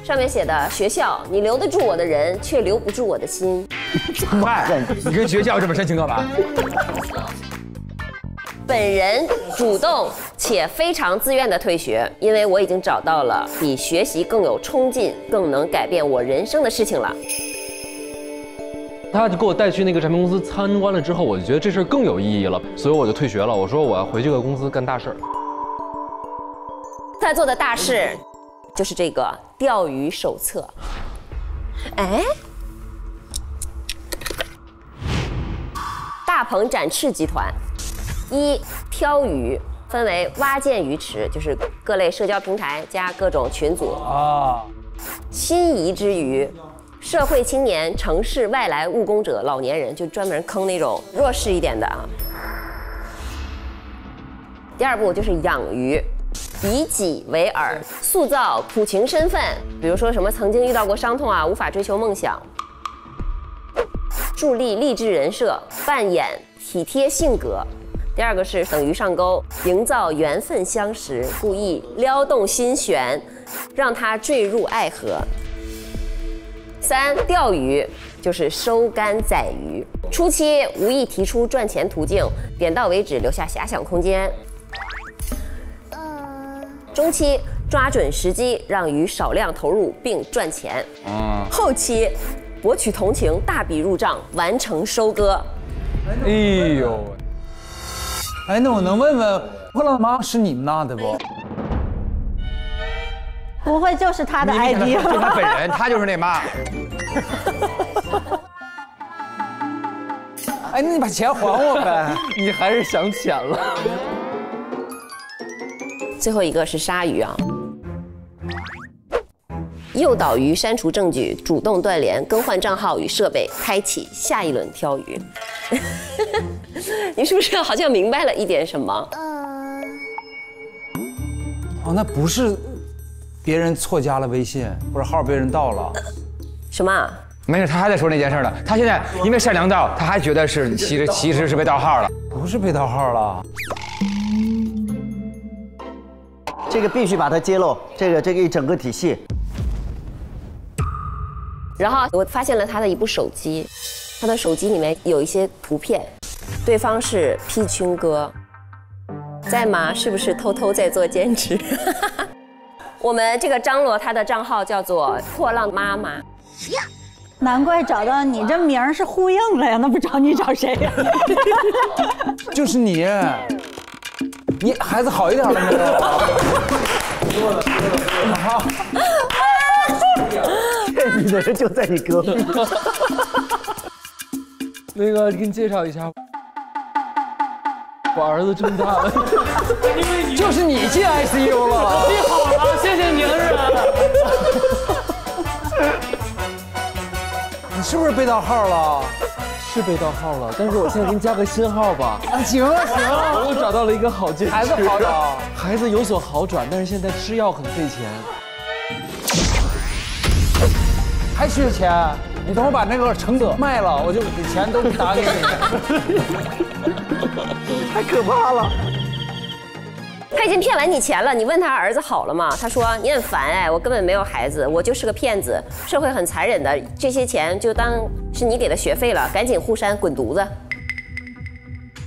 上面写的学校，你留得住我的人，却留不住我的心。快，你跟学校这么深情干嘛？本人主动且非常自愿的退学，因为我已经找到了比学习更有冲劲、更能改变我人生的事情了。他就给我带去那个产品公司参观了之后，我就觉得这事儿更有意义了，所以我就退学了。我说我要回这个公司干大事儿。在做的大事就是这个钓鱼手册。哎，大鹏展翅集团。一挑鱼分为挖建鱼池，就是各类社交平台加各种群组啊。心仪之鱼，社会青年、城市外来务工者、老年人，就专门坑那种弱势一点的啊。第二步就是养鱼，以己为饵，塑造苦情身份，比如说什么曾经遇到过伤痛啊，无法追求梦想，助力励志人设，扮演体贴性格。第二个是等鱼上钩，营造缘分相识，故意撩动心弦，让他坠入爱河。三钓鱼就是收竿宰鱼，初期无意提出赚钱途径，点到为止，留下遐想空间。中期抓准时机，让鱼少量投入并赚钱。后期博取同情，大笔入账，完成收割。哎呦！哎，那我能问问，破浪妈是你们那的不？不会就是他的 ID？就他本人，他就是那妈。哎，那你把钱还我呗？你还是想钱了。最后一个是鲨鱼啊，诱导鱼删除证据，主动断联，更换账号与设备，开启下一轮挑鱼。你是不是好像明白了一点什么？哦，那不是别人错加了微信，或者号被人盗了？什么？没事，他还在说那件事呢。他现在因为善良到，他还觉得是 其实其实是被盗号了，不是被盗号了。这个必须把它揭露，这个这个一整个体系。然后我发现了他的一部手机。他的手机里面有一些图片，对方是 P 群哥，在吗？是不是偷偷在做兼职？我们这个张罗他的账号叫做破浪妈妈，难怪找到你，这名儿是呼应了呀，那不找你找谁呀？就是你，你孩子好一点了没有？好，这女的人就在你隔壁。那个给你介绍一下，我儿子这么大了，就是你进 ICU 了。你好了，谢谢您啊。你是不是被盗号了？是被盗号了，但是我现在给你加个新号吧。啊，行啊行啊，我找到了一个好介质，孩子好找，孩子有所好转，但是现在吃药很费钱。还缺钱？你等会把那个承德卖了，我就把钱都打给你。太可怕了！他已经骗完你钱了，你问他儿子好了吗？他说你很烦哎，我根本没有孩子，我就是个骗子，社会很残忍的，这些钱就当是你给的学费了，赶紧互删滚犊子。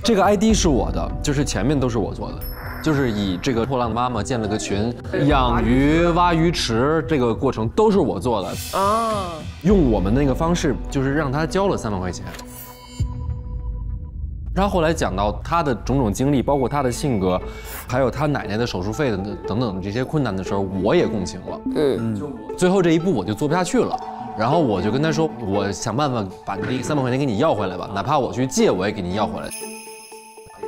这个 ID 是我的，就是前面都是我做的，就是以这个破浪的妈妈建了个群，养鱼、挖鱼池，这个过程都是我做的啊。用我们那个方式，就是让他交了三万块钱。他后来讲到他的种种经历，包括他的性格，还有他奶奶的手术费的等等这些困难的时候，我也共情了。嗯，最后这一步我就做不下去了，然后我就跟他说，我想办法把这三百块钱给你要回来吧，哪怕我去借，我也给你要回来。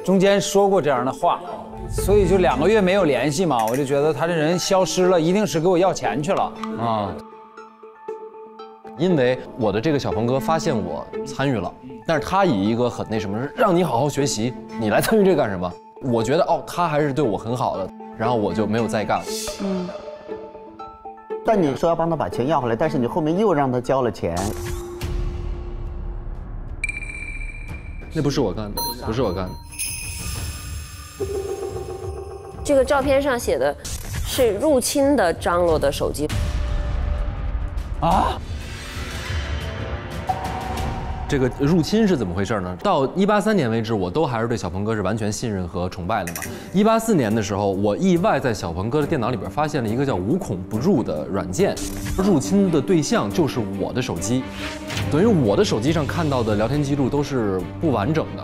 中间说过这样的话，所以就两个月没有联系嘛，我就觉得他这人消失了，一定是给我要钱去了啊。因为我的这个小鹏哥发现我参与了，但是他以一个很那什么，让你好好学习，你来参与这干什么？我觉得哦，他还是对我很好的，然后我就没有再干了。嗯。但你说要帮他把钱要回来，但是你后面又让他交了钱。那不是我干的，不是我干的。这个照片上写的是入侵的张罗的手机。啊？这个入侵是怎么回事呢？到一八三年为止，我都还是对小鹏哥是完全信任和崇拜的嘛。一八四年的时候，我意外在小鹏哥的电脑里边发现了一个叫“无孔不入”的软件，入侵的对象就是我的手机，等于我的手机上看到的聊天记录都是不完整的。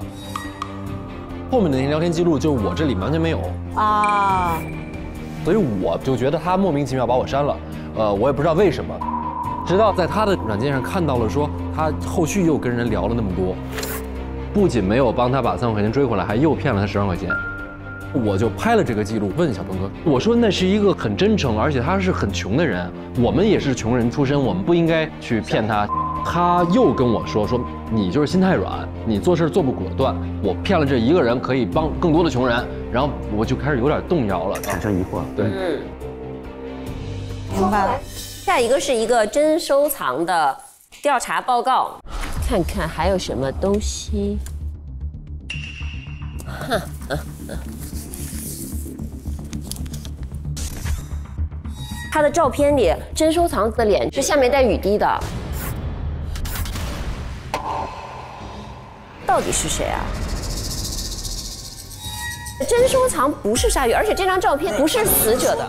后面的那些聊天记录，就我这里完全没有啊，所以我就觉得他莫名其妙把我删了，呃，我也不知道为什么。直到在他的软件上看到了，说他后续又跟人聊了那么多，不仅没有帮他把三万块钱追回来，还又骗了他十万块钱。我就拍了这个记录，问小鹏哥，我说那是一个很真诚，而且他是很穷的人，我们也是穷人出身，我们不应该去骗他。他又跟我说，说你就是心太软，你做事做不果断，我骗了这一个人可以帮更多的穷人，然后我就开始有点动摇了，产生疑惑。对，明白了。下一个是一个真收藏的调查报告，看看还有什么东西。哼，他的照片里真收藏的脸是下面带雨滴的，到底是谁啊？真收藏不是鲨鱼，而且这张照片不是死者的。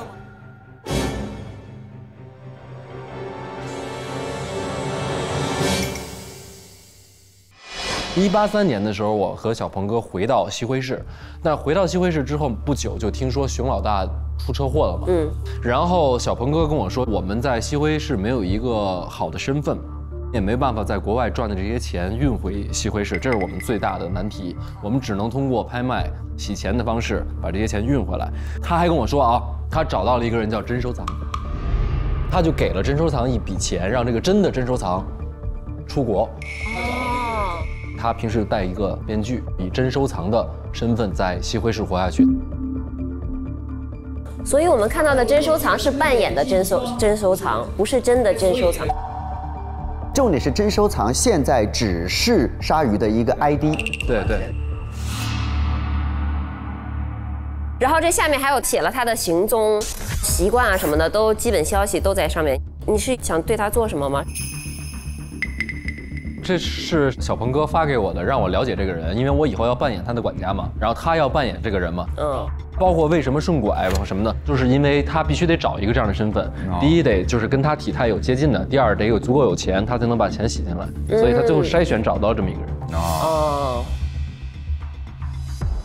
一八三年的时候，我和小鹏哥回到西辉市，那回到西辉市之后不久，就听说熊老大出车祸了嘛。嗯。然后小鹏哥跟我说，我们在西辉市没有一个好的身份，也没办法在国外赚的这些钱运回西辉市，这是我们最大的难题。我们只能通过拍卖、洗钱的方式把这些钱运回来。他还跟我说啊，他找到了一个人叫真收藏，他就给了真收藏一笔钱，让这个真的真收藏出国。他平时带一个编剧，以真收藏的身份在西辉市活下去。所以，我们看到的真收藏是扮演的真收真收藏，不是真的真收藏。重点是真收藏现在只是鲨鱼的一个 ID。对对。然后这下面还有写了他的行踪、习惯啊什么的，都基本消息都在上面。你是想对他做什么吗？这是小鹏哥发给我的，让我了解这个人，因为我以后要扮演他的管家嘛，然后他要扮演这个人嘛，嗯，包括为什么顺拐什么的，就是因为他必须得找一个这样的身份，第一得就是跟他体态有接近的，第二得有足够有钱，他才能把钱洗进来，所以他最后筛选找到这么一个人。哦，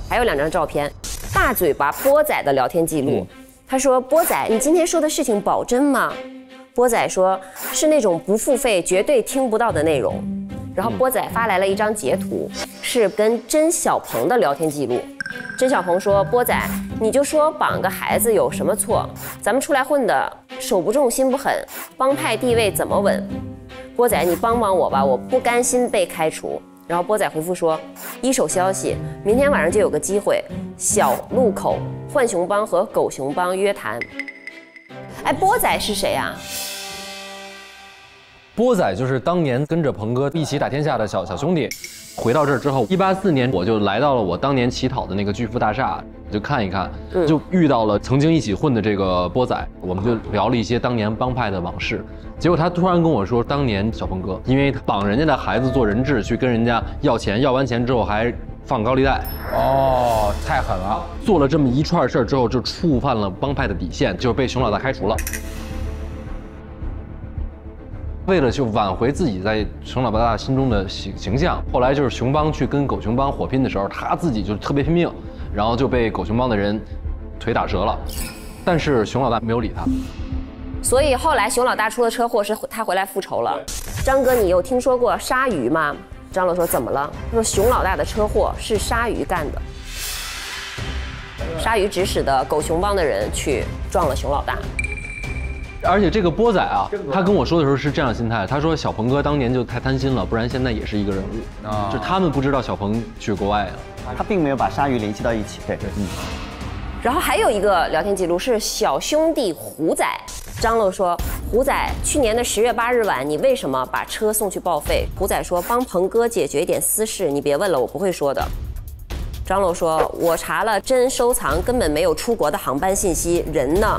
还有两张照片，大嘴巴波仔的聊天记录，他说波仔，你今天说的事情保真吗？波仔说是那种不付费绝对听不到的内容。然后波仔发来了一张截图，是跟甄小鹏的聊天记录。甄小鹏说：“波仔，你就说绑个孩子有什么错？咱们出来混的，手不重心不狠，帮派地位怎么稳？波仔，你帮帮我吧，我不甘心被开除。”然后波仔回复说：“一手消息，明天晚上就有个机会，小路口浣熊帮和狗熊帮约谈。”哎，波仔是谁啊？波仔就是当年跟着鹏哥一起打天下的小小兄弟。回到这儿之后，一八四年我就来到了我当年乞讨的那个巨富大厦，就看一看，就遇到了曾经一起混的这个波仔，我们就聊了一些当年帮派的往事。结果他突然跟我说，当年小鹏哥因为绑人家的孩子做人质，去跟人家要钱，要完钱之后还放高利贷。哦，太狠了！做了这么一串事儿之后，就触犯了帮派的底线，就是被熊老大开除了。为了就挽回自己在熊老大心中的形形象，后来就是熊帮去跟狗熊帮火拼的时候，他自己就特别拼命，然后就被狗熊帮的人腿打折了，但是熊老大没有理他。所以后来熊老大出了车祸，是他回来复仇了。张哥，你有听说过鲨鱼吗？张罗说怎么了？他说熊老大的车祸是鲨鱼干的，鲨鱼指使的狗熊帮的人去撞了熊老大。而且这个波仔啊，他跟我说的时候是这样心态，他说小鹏哥当年就太贪心了，不然现在也是一个人物。啊，就他们不知道小鹏去国外了，他并没有把鲨鱼联系到一起。对对，嗯。然后还有一个聊天记录是小兄弟胡仔，张乐说胡仔去年的十月八日晚，你为什么把车送去报废？胡仔说帮鹏哥解决一点私事，你别问了，我不会说的。张罗说，我查了真收藏根本没有出国的航班信息，人呢？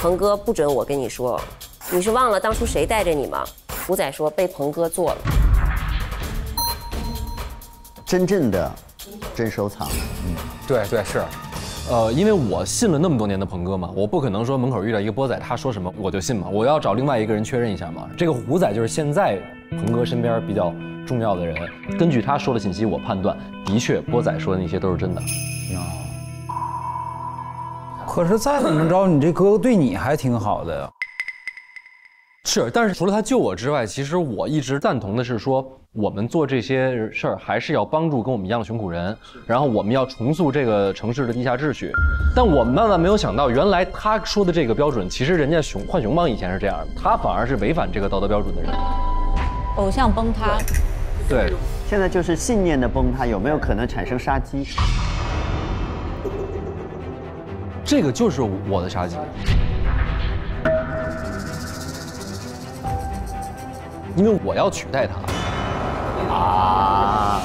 鹏哥不准我跟你说，你是忘了当初谁带着你吗？虎仔说被鹏哥做了。真正的真收藏，嗯，对对是，呃，因为我信了那么多年的鹏哥嘛，我不可能说门口遇到一个波仔，他说什么我就信嘛，我要找另外一个人确认一下嘛。这个胡仔就是现在鹏哥身边比较重要的人，根据他说的信息，我判断的确波仔说的那些都是真的。可是再怎么着，你这哥哥对你还挺好的呀。是，但是除了他救我之外，其实我一直赞同的是说，我们做这些事儿还是要帮助跟我们一样的穷苦人，然后我们要重塑这个城市的地下秩序。但我们万万没有想到，原来他说的这个标准，其实人家熊浣熊帮以前是这样的，他反而是违反这个道德标准的人。偶像崩塌。对，现在就是信念的崩塌，有没有可能产生杀机？这个就是我的杀机，因为我要取代他。啊！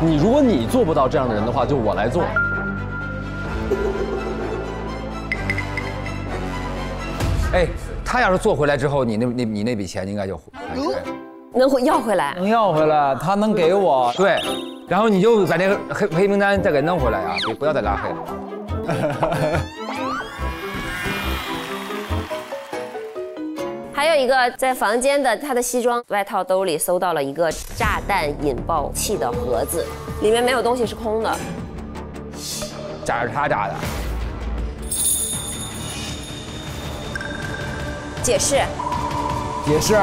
你如果你做不到这样的人的话，就我来做。哎，他要是做回来之后，你那那你那笔钱应该就能回要回来，能要回来，他能给我。对，然后你就把那个黑黑名单再给弄回来啊，别不要再拉黑了。还有一个在房间的他的西装外套兜里搜到了一个炸弹引爆器的盒子，里面没有东西，是空的。炸是他炸的。解释。解释。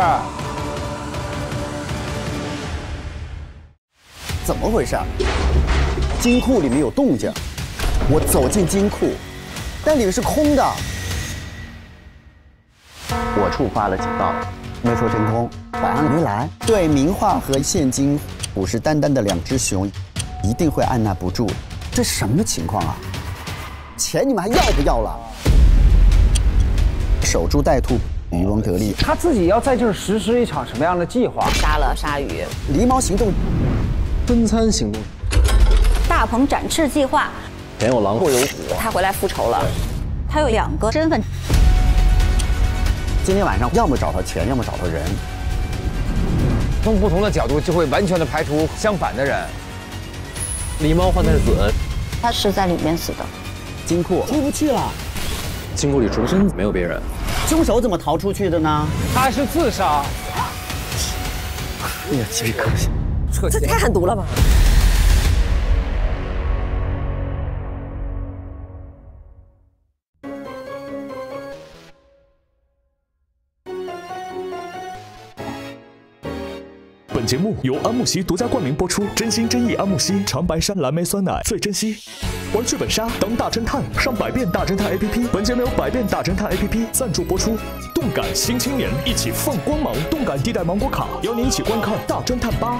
怎么回事？金库里面有动静。我走进金库，但里面是空的。我触发了警报，没说真空，保安没来。对，名画和现金虎视眈眈的两只熊，一定会按捺不住。这什么情况啊？钱你们还要不要了？守株待兔，渔翁得利。他自己要在这儿实施一场什么样的计划？杀了鲨鱼，狸猫行动，分餐行动，大鹏展翅计划。前有狼后有虎，他回来复仇了。他有两个身份。今天晚上要么找到钱，要么找到人。从不同的角度，就会完全的排除相反的人。狸猫换太子，他是在里面死的。金库出不去了。金库里除了身子没有别人。凶手怎么逃出去的呢？他是自杀。哎呀，鸡皮疙瘩！这太狠毒了吧！节目由安慕希独家冠名播出，真心真意安慕希长白山蓝莓酸奶最珍惜。玩剧本杀当大侦探，上百变大侦探 APP。本节目由百变大侦探 APP 赞助播出。动感新青年，一起放光芒。动感地带芒果卡，邀您一起观看大侦探八。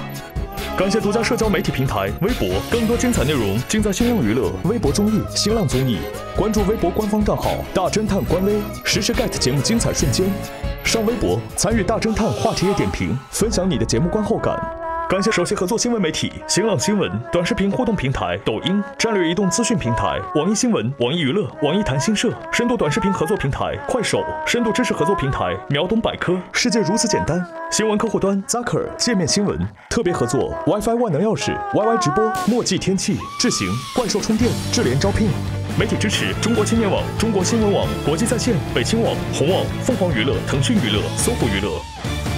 感谢独家社交媒体平台微博，更多精彩内容尽在新浪娱乐微博综艺、新浪综艺。关注微博官方账号大侦探官微，实时 get 节目精彩瞬间。上微博参与大侦探话题点评，分享你的节目观后感。感谢首席合作新闻媒体新浪新闻、短视频互动平台抖音、战略移动资讯平台网易新闻、网易娱乐、网易谈新社、深度短视频合作平台快手、深度知识合作平台秒懂百科。世界如此简单。新闻客户端 Zaker 界面新闻特别合作 WiFi 万能钥匙 YY 直播墨迹天气智行怪兽充电智联招聘。媒体支持中国青年网、中国新闻网、国际在线、北青网、红网、凤凰娱乐、腾讯娱乐、搜狐娱乐。